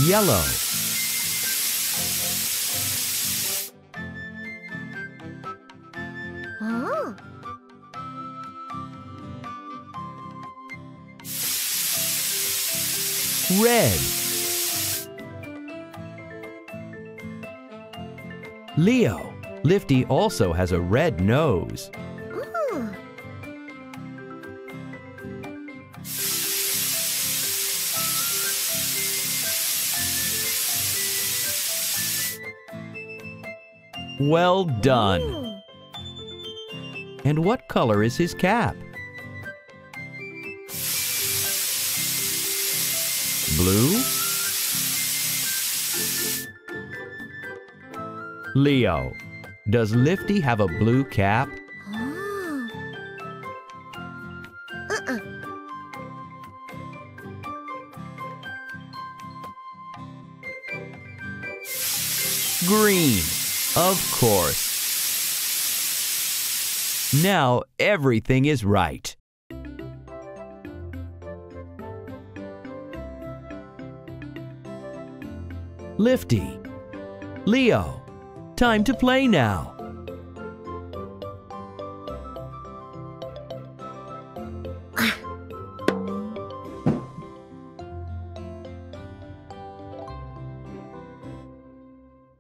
Speaker 1: Yellow. Red. Leo, Lifty also has a red nose. Well done.
Speaker 6: Oh.
Speaker 1: And what color is his cap? Blue? Leo, does Lifty have a blue cap? Green, of course. Now everything is right. Lifty, Leo, time to play now.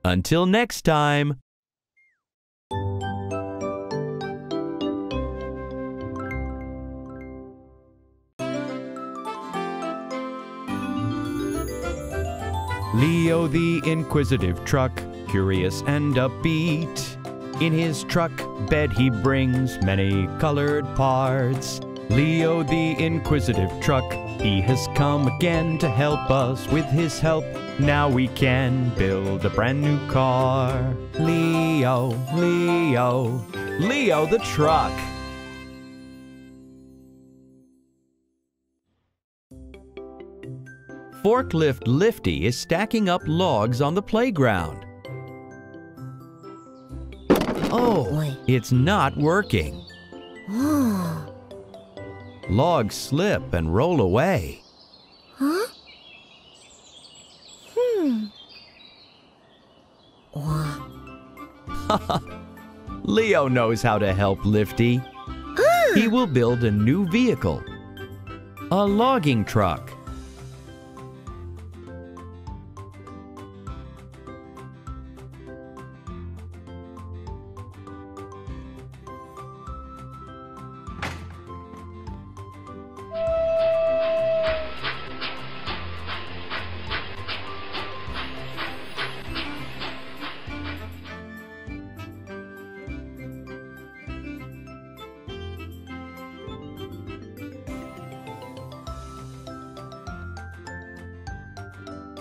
Speaker 1: Until next time. Leo the inquisitive truck, curious and upbeat. In his truck bed he brings many colored parts. Leo the inquisitive truck, he has come again to help us. With his help, now we can build a brand new car. Leo, Leo, Leo the truck. Forklift Lifty is stacking up logs on the playground. Oh, it's not working. (gasps) Logs slip and roll away.
Speaker 6: Huh? Hmm. (laughs)
Speaker 1: Leo knows how to help Lifty. (gasps) He will build a new vehicle. A logging truck.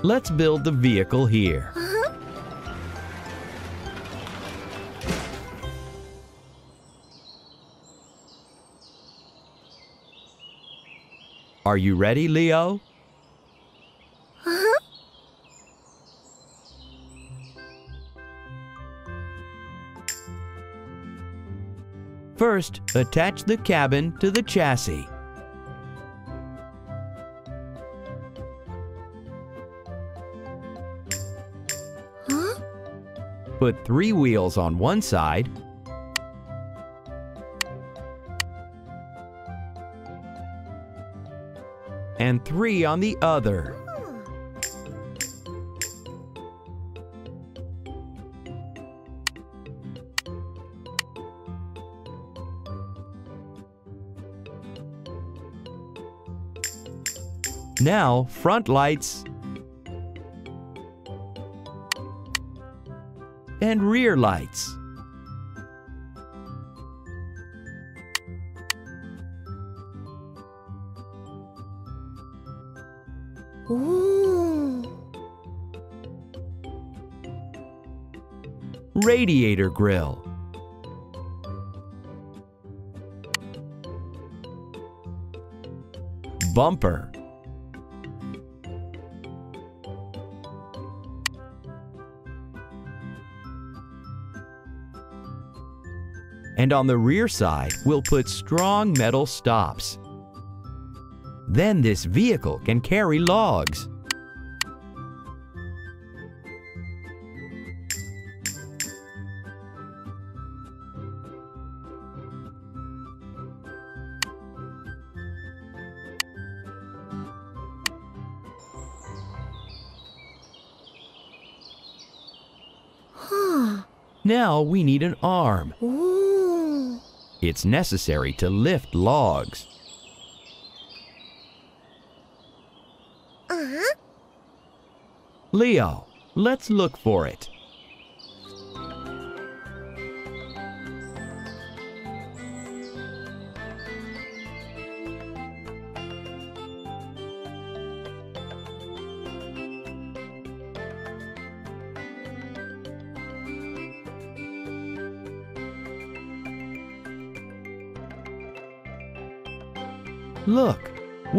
Speaker 1: Let's build the vehicle here. Are you ready, Leo? First, attach the cabin to the chassis. Put three wheels on one side and three on the other. Now, front lights and rear lights.
Speaker 6: Ooh.
Speaker 1: Radiator grill. Bumper. and on the rear side, we'll put strong metal stops. Then this vehicle can carry logs. Now we need an arm. It's necessary to lift logs.
Speaker 6: Uh-huh.
Speaker 1: Leo, let's look for it.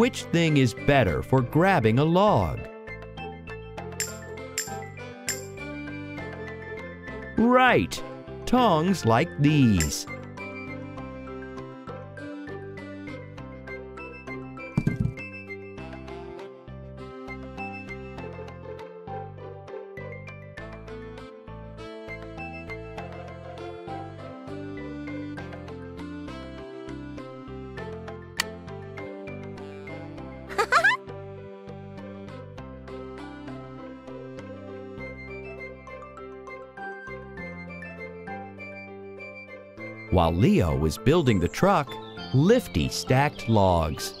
Speaker 1: Which thing is better for grabbing a log? Right, tongs like these. While Leo was building the truck, Lifty stacked logs.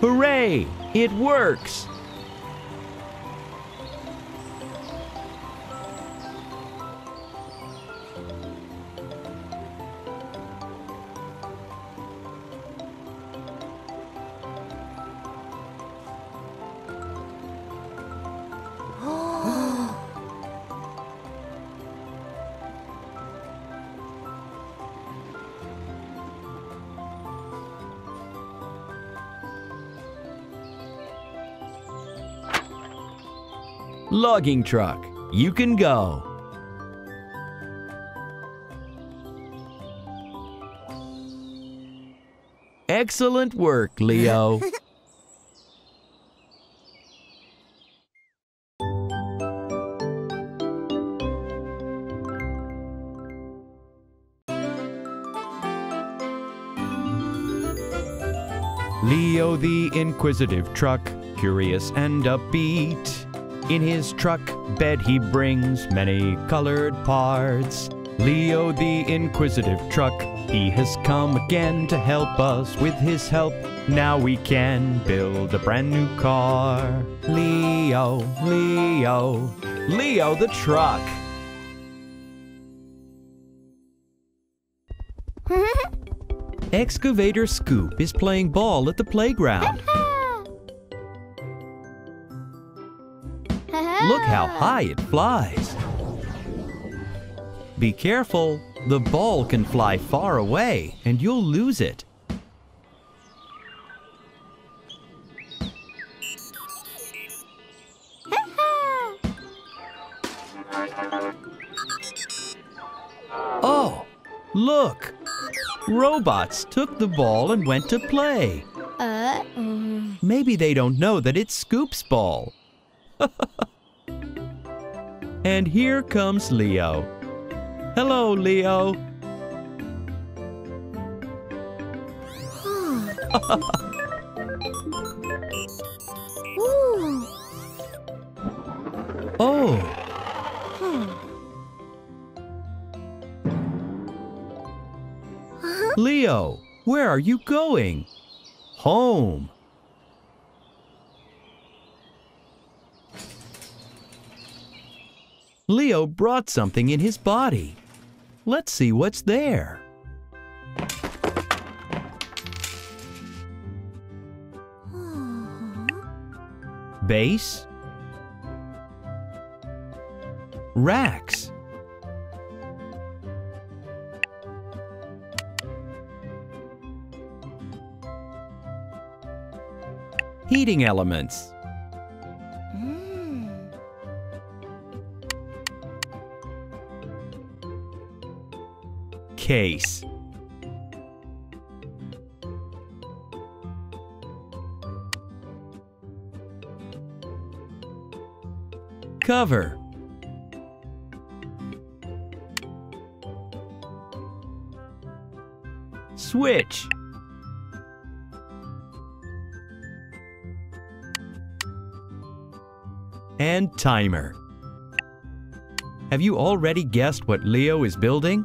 Speaker 1: Hooray! It works! Logging truck, you can go. Excellent work, Leo. (laughs) Leo the inquisitive truck, curious and upbeat. In his truck bed he brings many colored parts. Leo the inquisitive truck, he has come again to help us. With his help, now we can build a brand new car. Leo, Leo, Leo the truck. (laughs) Excavator Scoop is playing ball at the playground. (laughs) Look how high it flies. Be careful, the ball can fly far away and you'll lose it. (laughs) Oh, look! Robots took the ball and went to play.
Speaker 6: Uh.
Speaker 1: Maybe they don't know that it's Scoop's ball. (laughs) and here comes Leo. Hello, Leo.
Speaker 6: Ooh. (laughs)
Speaker 1: Oh, (laughs) Leo, where are you going? Home. Leo brought something in his body. Let's see what's there. Base. Racks. Heating elements. Case. Cover. switch. And timer. Have you already guessed what Leo is building?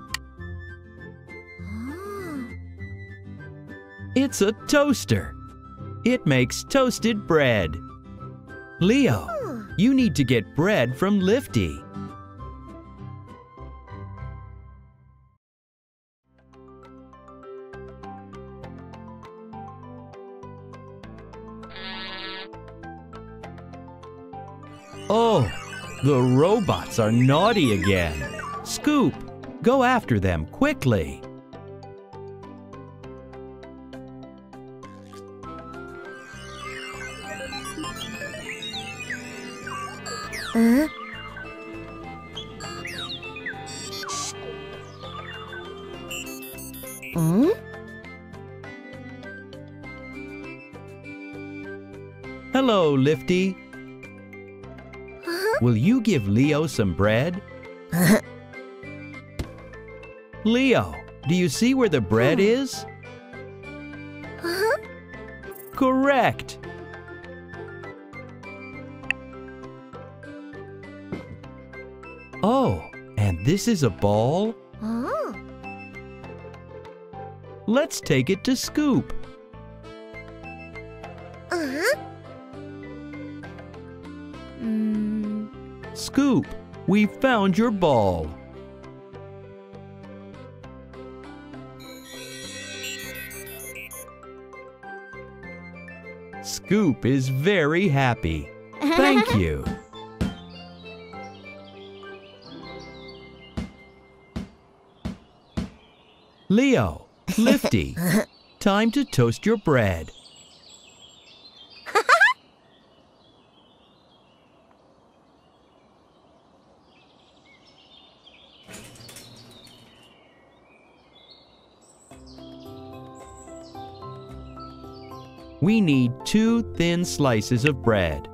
Speaker 1: It's a toaster. It makes toasted bread. Leo, you need to get bread from Lifty. Oh, the robots are naughty again. Scoop, go after them quickly. Give Leo some bread? (laughs) Leo, do you see where the bread hmm. is? Uh-huh. Correct. Oh, and this is a ball?
Speaker 6: Oh.
Speaker 1: Let's take it to Scoop. We found your ball. Scoop is very happy. Thank (laughs) you. Leo, Lifty, (laughs) time to toast your bread. We need two thin slices of bread.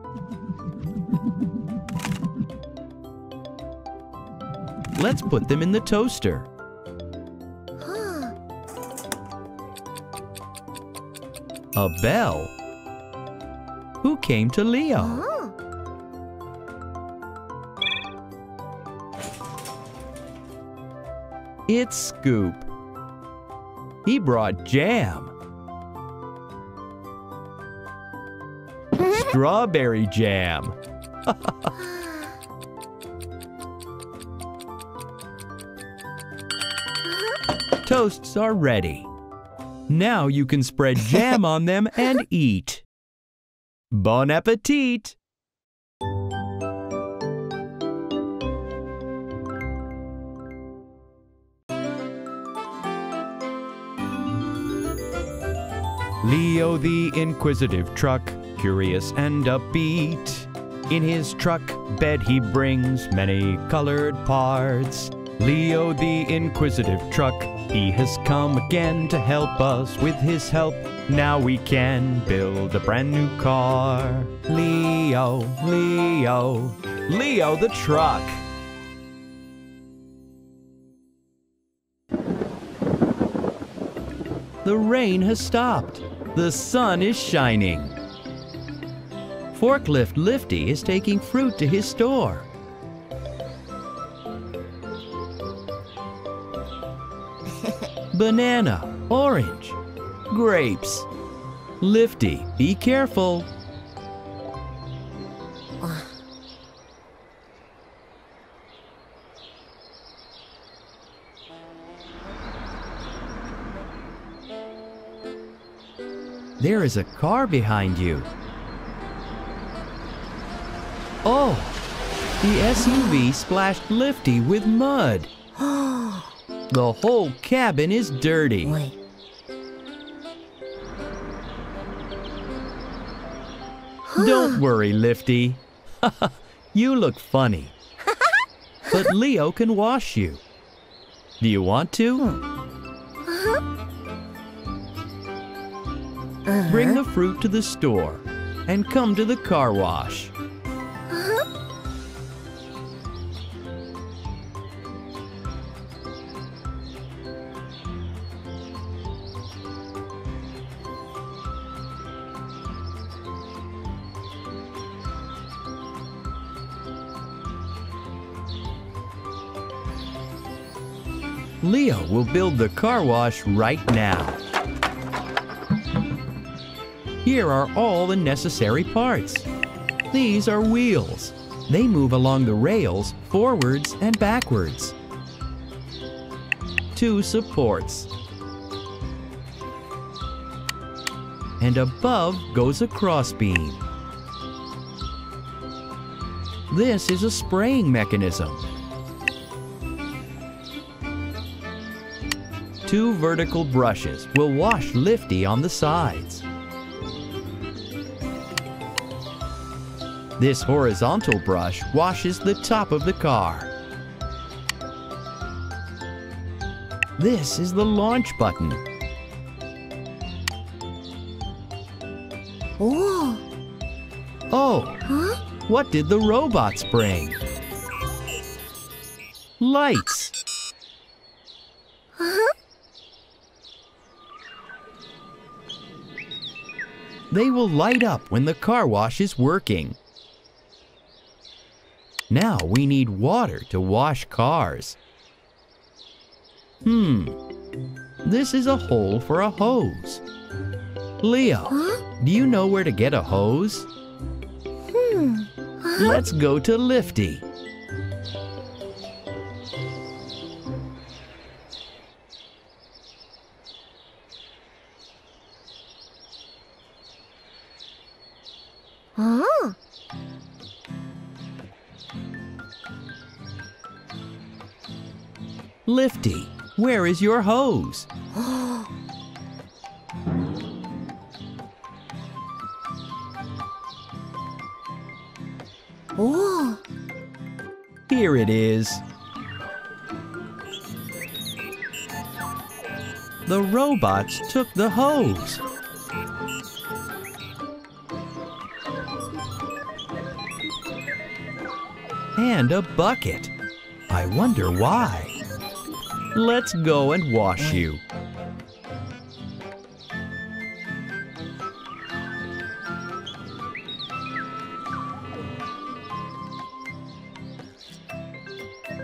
Speaker 1: Let's put them in the toaster. A bell? Who came to Leo? It's Scoop. He brought jam. Strawberry jam. (laughs) Toasts are ready. Now you can spread jam on them and (laughs) eat. Bon appetit! Leo the inquisitive truck, curious and upbeat. In his truck bed he brings many colored parts. Leo the inquisitive truck, he has come again to help us. With his help, now we can build a brand new car. Leo, Leo, Leo the truck. The rain has stopped. The sun is shining. Forklift Lifty is taking fruit to his store. (laughs) Banana, orange, grapes. Lifty, be careful. There is a car behind you. Oh, the SUV splashed Lifty with mud. (gasps) The whole cabin is dirty.
Speaker 6: Wait. (gasps)
Speaker 1: Don't worry, Lifty. (laughs) you look funny. (laughs) but Leo can wash you. Do you want to? Hmm. Bring uh-huh. the fruit to the store and come to the car wash. Leo will build the car wash right now. Here are all the necessary parts. These are wheels. They move along the rails forwards and backwards. Two supports. And above goes a crossbeam. This is a spraying mechanism. Two vertical brushes will wash Lifty on the sides. This horizontal brush washes the top of the car. This is the launch button.
Speaker 6: Oh,
Speaker 1: Oh,
Speaker 6: huh?
Speaker 1: what did the robots bring? Lights.
Speaker 6: Huh?
Speaker 1: They will light up when the car wash is working. Now we need water to wash cars. Hmm, this is a hole for a hose. Leo,
Speaker 6: Huh?
Speaker 1: do you know where to get a hose?
Speaker 6: Hmm. Huh?
Speaker 1: Let's go to Lifty. Lifty, where is your hose? (gasps)
Speaker 6: oh,
Speaker 1: Here it is. The robots took the hose. And a bucket. I wonder why. Let's go and wash you.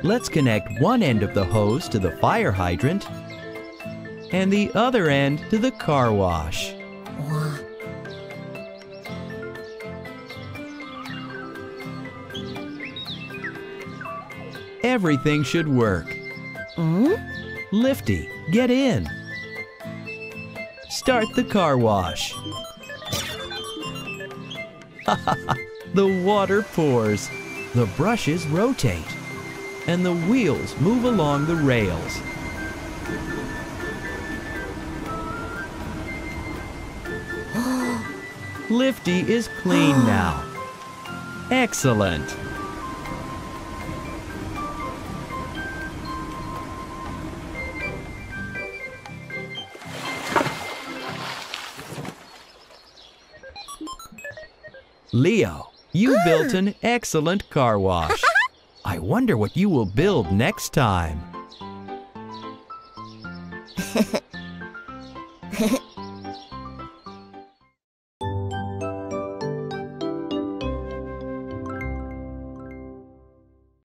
Speaker 1: Let's connect one end of the hose to the fire hydrant and the other end to the car wash. Everything should work.
Speaker 6: Hmm?
Speaker 1: Lifty, get in. Start the car wash. (laughs) the water pours. The brushes rotate. And the wheels move along the rails. (gasps) Lifty is clean (gasps) now. Excellent. Leo, you built an excellent car wash. (laughs) I wonder what you will build next time. (laughs)